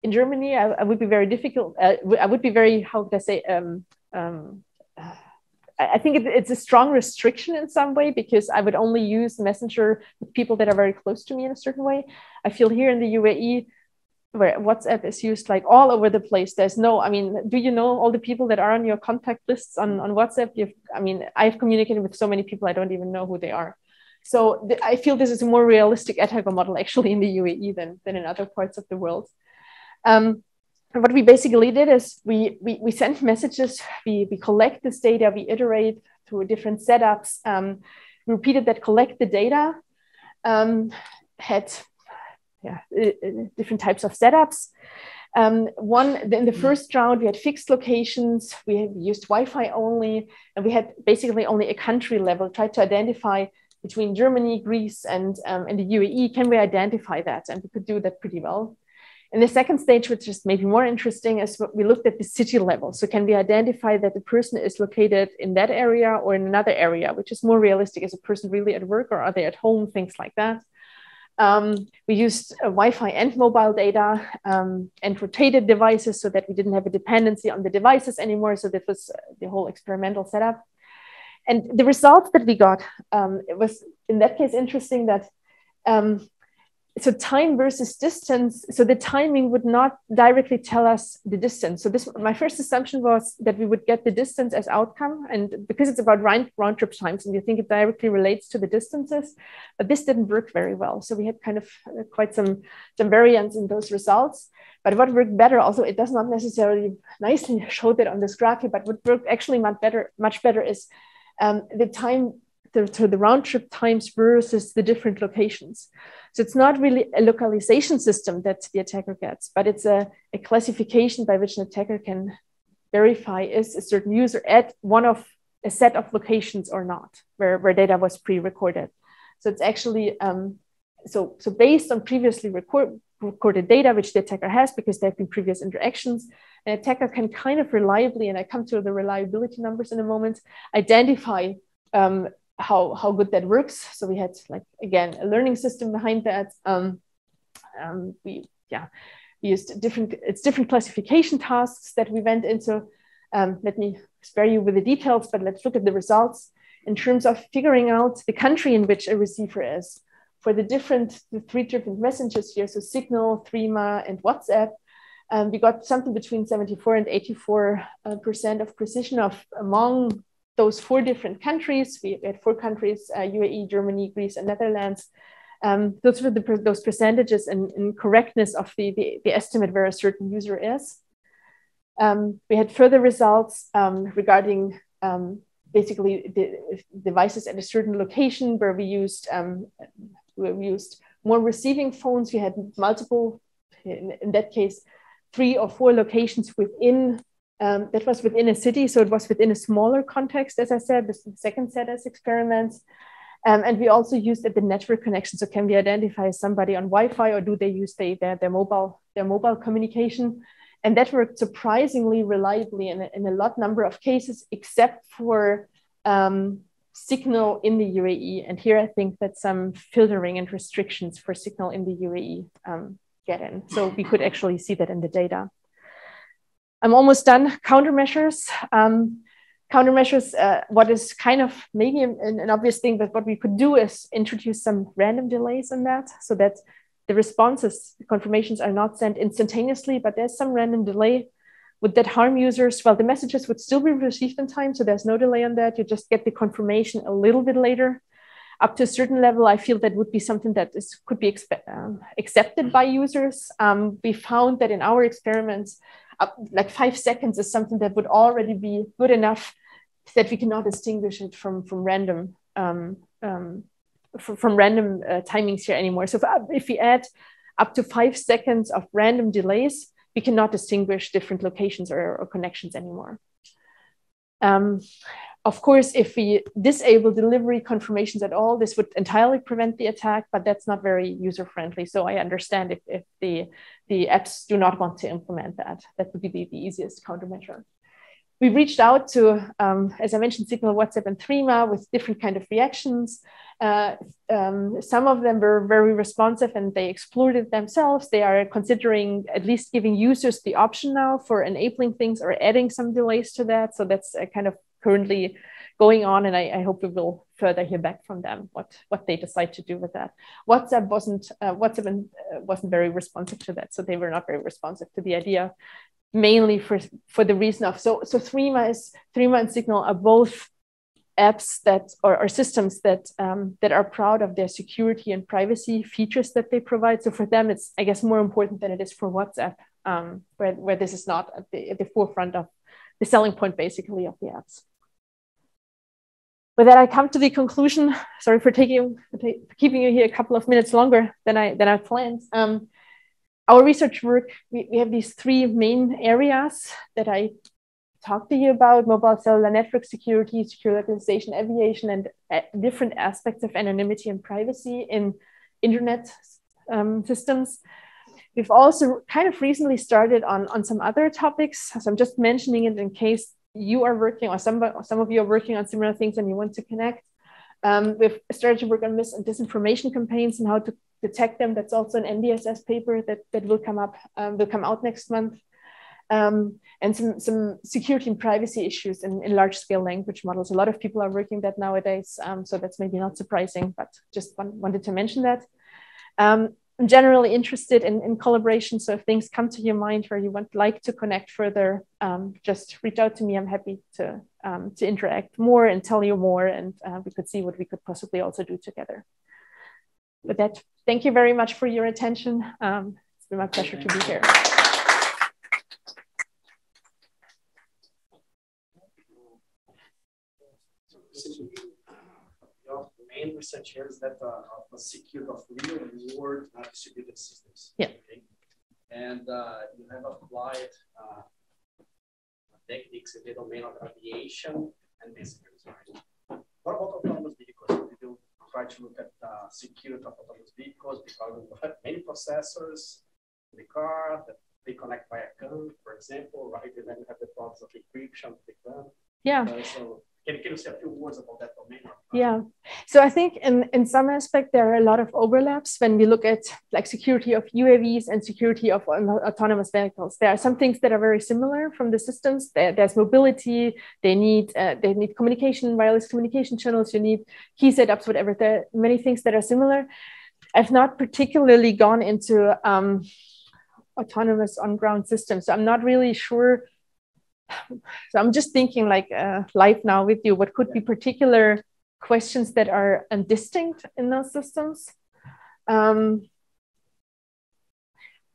in Germany, I, I, would be very difficult. Uh, I would be very, how could I say, um, um, I think it, it's a strong restriction in some way because I would only use Messenger with people that are very close to me in a certain way. I feel here in the UAE, where WhatsApp is used like all over the place. There's no, I mean, do you know all the people that are on your contact lists on, on WhatsApp? You've, I mean, I've communicated with so many people, I don't even know who they are. So th- I feel this is a more realistic attacker model actually in the UAE than, than in other parts of the world. Um, what we basically did is we, we, we send messages, we, we collect this data, we iterate through different setups, um, repeated that collect the data, um, had yeah, different types of setups. Um, one, in the first round, we had fixed locations, we used Wi Fi only, and we had basically only a country level, tried to identify between Germany, Greece, and, um, and the UAE, can we identify that? And we could do that pretty well. In the second stage, which is maybe more interesting, is what we looked at the city level. So can we identify that the person is located in that area or in another area, which is more realistic? Is a person really at work or are they at home? Things like that. Um, we used uh, Wi-Fi and mobile data um, and rotated devices so that we didn't have a dependency on the devices anymore. So that was uh, the whole experimental setup. And the results that we got, um, it was in that case interesting that um, so time versus distance so the timing would not directly tell us the distance. So this my first assumption was that we would get the distance as outcome and because it's about round, round trip times and you think it directly relates to the distances but this didn't work very well. So we had kind of uh, quite some some variance in those results. But what worked better also it does not necessarily nicely show that on this graphic but what worked actually much better much better is um, the time the, to the round trip times versus the different locations. So it's not really a localization system that the attacker gets, but it's a, a classification by which an attacker can verify is a certain user at one of a set of locations or not, where, where data was pre-recorded. So it's actually um, so so based on previously record, recorded data which the attacker has because there have been previous interactions, an attacker can kind of reliably, and I come to the reliability numbers in a moment, identify um, how, how good that works. So we had like, again, a learning system behind that. Um, um, we, yeah, we used different, it's different classification tasks that we went into. Um, let me spare you with the details, but let's look at the results in terms of figuring out the country in which a receiver is. For the different, the three different messengers here, so Signal, Threema, and WhatsApp, um, we got something between 74 and 84 uh, percent of precision of among those four different countries. We had four countries, uh, UAE, Germany, Greece, and Netherlands. Um, those were the, those percentages and, and correctness of the, the, the, estimate where a certain user is. Um, we had further results um, regarding um, basically the devices at a certain location where we used, um, we used more receiving phones. We had multiple, in, in that case, three or four locations within Um, that was within a city, so it was within a smaller context, as I said, the second set as experiments. Um, and we also used the network connection. So can we identify somebody on Wi-Fi or do they use the, their, their, mobile, their mobile communication? And that worked surprisingly reliably in a, in a lot number of cases, except for um, signal in the UAE. And here I think that some filtering and restrictions for signal in the UAE um, get in. So we could actually see that in the data. I'm almost done. Countermeasures. Um, countermeasures, uh, what is kind of maybe an, an, obvious thing, but what we could do is introduce some random delays in that so that the responses, the confirmations are not sent instantaneously, but there's some random delay. Would that harm users? Well, the messages would still be received in time, so there's no delay on that. You just get the confirmation a little bit later. Up to a certain level, I feel that would be something that is, could be um, accepted by users. Um, we found that in our experiments, up, like five seconds is something that would already be good enough that we cannot distinguish it from from random um, um, from, from, random uh, timings here anymore. So if, uh, if we add up to five seconds of random delays, we cannot distinguish different locations or, or connections anymore. Um, of course, if we disable delivery confirmations at all, this would entirely prevent the attack, but that's not very user friendly. So I understand if, if the, the apps do not want to implement that, that would be the, easiest countermeasure. We reached out to, um, as I mentioned, Signal, WhatsApp, and Threema with different kind of reactions. Uh, um, some of them were very responsive and they explored it themselves. They are considering at least giving users the option now for enabling things or adding some delays to that. So that's a kind of currently going on, and I, I, hope we will further hear back from them what what they decide to do with that. WhatsApp wasn't uh, WhatsApp uh, wasn't very responsive to that, so they were not very responsive to the idea, mainly for for the reason of so so Threema is Threema and Signal are both apps that or, systems that um, that are proud of their security and privacy features that they provide. So for them, it's I guess more important than it is for WhatsApp, um, where where this is not at the, at the forefront of the selling point basically of the apps. With that, I come to the conclusion. Sorry for taking for keeping you here a couple of minutes longer than I than I planned. Um, our research work, we, we have these three main areas that I talked to you about mobile cellular network security, secure localization, aviation, and uh, different aspects of anonymity and privacy in internet um, systems. We've also kind of recently started on, on some other topics. So I'm just mentioning it in case you are working or some, some of you are working on similar things and you want to connect. Um, we've started to work on mis and disinformation campaigns and how to detect them. That's also an NDSS paper that, that will come up, um, will come out next month. Um, and some, some security and privacy issues in, in large scale language models. A lot of people are working that nowadays. Um, so that's maybe not surprising, but just wanted to mention that. I'm generally interested in, in collaboration. So if things come to your mind where you would like to connect further, um, just reach out to me. I'm happy to, um, to interact more and tell you more. And uh, we could see what we could possibly also do together. With that, thank you very much for your attention. Um, it's been my pleasure to be here. Main research here is that uh, of secure of real world uh, distributed systems. Yeah. Okay? And uh, you have applied uh, techniques in the domain of aviation and messengers, right? What about autonomous vehicles? Did you try to look at the security of autonomous vehicles because you have many processors in the car that they connect via CAN, for example, right? And then you have the problems of encryption of the CAN. Yeah. Uh, so can you, you say a few words about that domain? Yeah. So I think in, in some aspect, there are a lot of overlaps when we look at like security of UAVs and security of autonomous vehicles. There are some things that are very similar from the systems. There, there's mobility. They need uh, they need communication, wireless communication channels. You need key setups, whatever. There are many things that are similar. I've not particularly gone into um, autonomous on-ground systems. So I'm not really sure so I'm just thinking like uh, live now with you, what could be particular questions that are distinct in those systems? Um,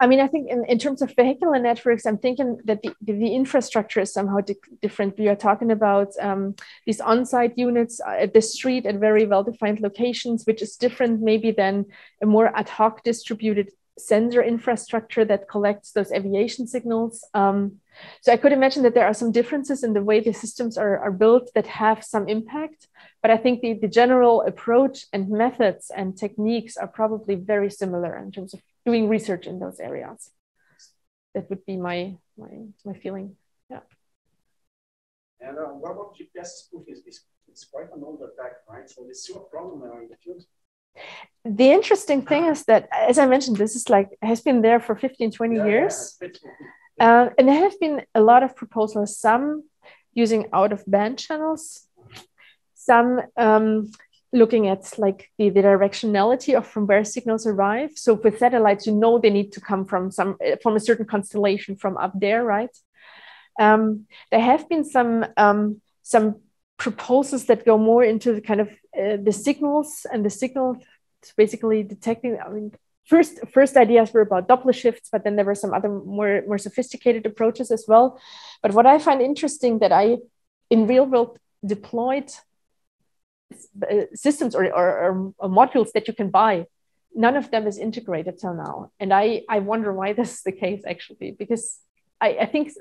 I mean, I think in, in terms of vehicular networks, I'm thinking that the, the, the infrastructure is somehow di different. We are talking about um, these on-site units at the street at very well-defined locations, which is different maybe than a more ad hoc distributed sensor infrastructure that collects those aviation signals. Um, so I could imagine that there are some differences in the way the systems are, are built that have some impact. But I think the, the general approach and methods and techniques are probably very similar in terms of doing research in those areas. That would be my my, my feeling. Yeah. And uh, what about GPS spoofing? It's, it's quite an old attack, right? So it's still a problem now in the field the interesting thing is that as i mentioned this is like has been there for 15 20 yeah, years. yeah, uh, and there have been a lot of proposals some using out of band channels some um, looking at like the, the directionality of from where signals arrive. So with satellites you know they need to come from some from a certain constellation from up there right? Um, there have been some um, some proposals that go more into the kind of uh, the signals and the signal basically detecting. I mean, first first ideas were about Doppler shifts, but then there were some other more more sophisticated approaches as well. But what I find interesting that I in real world deployed uh, systems or, or, or modules that you can buy none of them is integrated till now and i i wonder why this is the case actually because i i think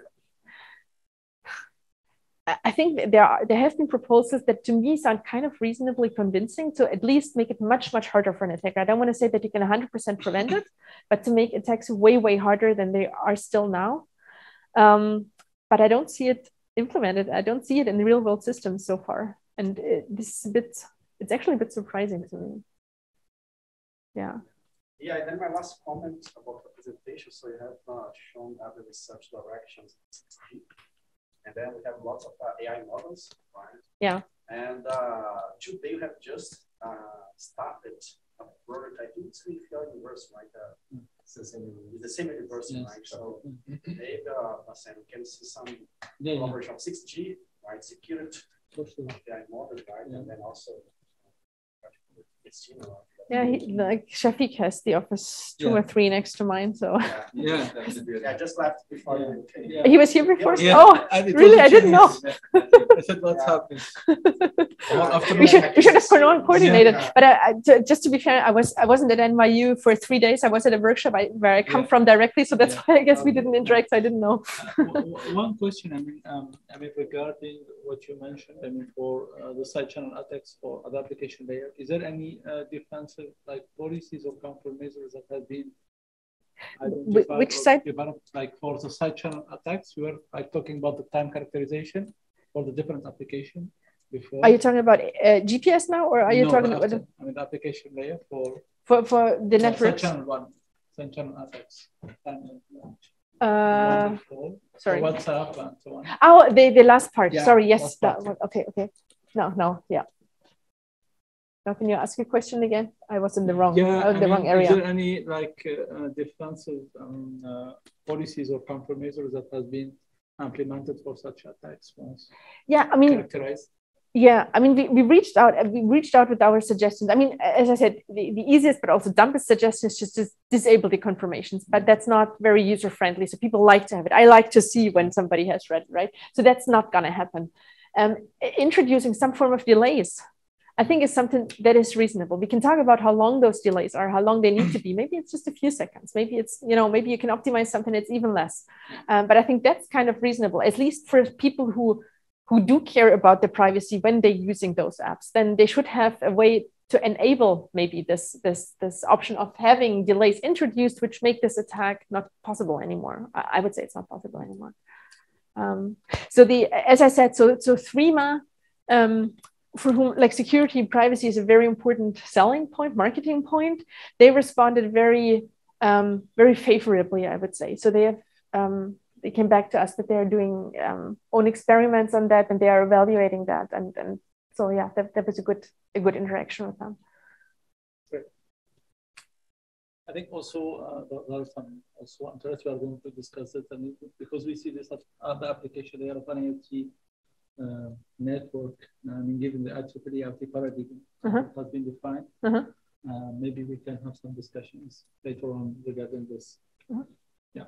I think there are there have been proposals that to me sound kind of reasonably convincing to at least make it much much harder for an attacker. I don't want to say that you can 100% prevent it, but to make attacks way way harder than they are still now. Um, but I don't see it implemented. I don't see it in the real world systems so far, and it, this is a bit. It's actually a bit surprising to me. Yeah. Yeah, and then my last comment about the presentation. So you have uh, shown other research directions and then we have lots of uh, AI models, right? Yeah. And uh, today we have just uh, started a prototype. I think it's with your university, right? Uh, it's the same, it's the same university, yes. right? So mm-hmm. maybe uh, we can see some yeah, collaboration yeah. of 6G, right? Secured AI model, right? Yeah. And then also uh, yeah, he, like Shafiq has the office two yeah. or three next to mine. So yeah, yeah, I just left before. Yeah. He was here before. Yeah. Oh, I really? I didn't know. I said, "What's happening?" we should we should have coordinated. But uh, just to be fair, I was I wasn't at NYU for three days. I was at a workshop I, where I come from directly, so that's why I guess we didn't interact. So I didn't know. One question, I mean, um, I mean, regarding what you mentioned, I mean, for uh, the side channel attacks for other application layer, is there any uh, defensive like policies or countermeasures that have been which side? developed like for the side channel attacks? We were like talking about the time characterization for the different application before. Are you talking about uh, gps now or are you no, talking after, about i mean the application layer for for for the network side channel one side channel attacks uh, sorry and so on oh the the last part yeah, sorry yes that one okay okay no no yeah now, can you ask your question again? I was in the wrong, yeah, uh, the mean, wrong area. Is there any like uh, defensive um, uh, policies or countermeasures that has been implemented for such attacks once? Yeah, I mean, characterized? Yeah, I mean, we, we reached out. We reached out with our suggestions. I mean, as I said, the, the easiest but also dumbest suggestion is just to disable the confirmations, but that's not very user friendly. So people like to have it. I like to see when somebody has read, right? So that's not going to happen. Um, introducing some form of delays I think is something that is reasonable. We can talk about how long those delays are, how long they need to be. Maybe it's just a few seconds. Maybe it's, you know, maybe you can optimize something that's even less. Um, but I think that's kind of reasonable, at least for people who who do care about the privacy when they're using those apps. Then they should have a way to enable maybe this this this option of having delays introduced, which make this attack not possible anymore. I, I would say it's not possible anymore. Um, so the as I said, so so Threema um, for whom like security and privacy is a very important selling point, marketing point, they responded very, um, very favorably, I would say. So they have, um, they came back to us that they are doing um, own experiments on that and they are evaluating that. And, and so, yeah, that, that was a good, a good interaction with them. Great. I think also uh, there are some also interest we are going to discuss it and because we see this as other application layer of an IoT uh, network, I mean, given the IEEE IoT paradigm uh-huh. has been defined, uh-huh. uh, maybe we can have some discussions later on regarding this. Uh-huh. Yeah.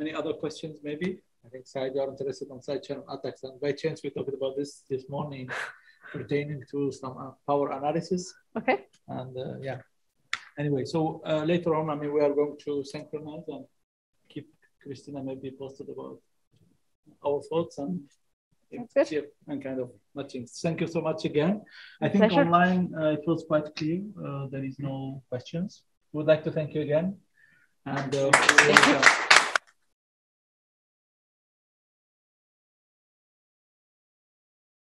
Any other questions, maybe? I think Said, you're interested on side channel attacks. And by chance, we talked about this this morning pertaining to some uh, power analysis. Okay. And uh, yeah, anyway, so uh, later on, I mean, we are going to synchronize and keep Christina maybe posted about our thoughts and and kind of matching. Thank you so much again. I think Pleasure. online uh, it was quite clear. Uh, there is no questions. We would like to thank you again. And uh, thank you.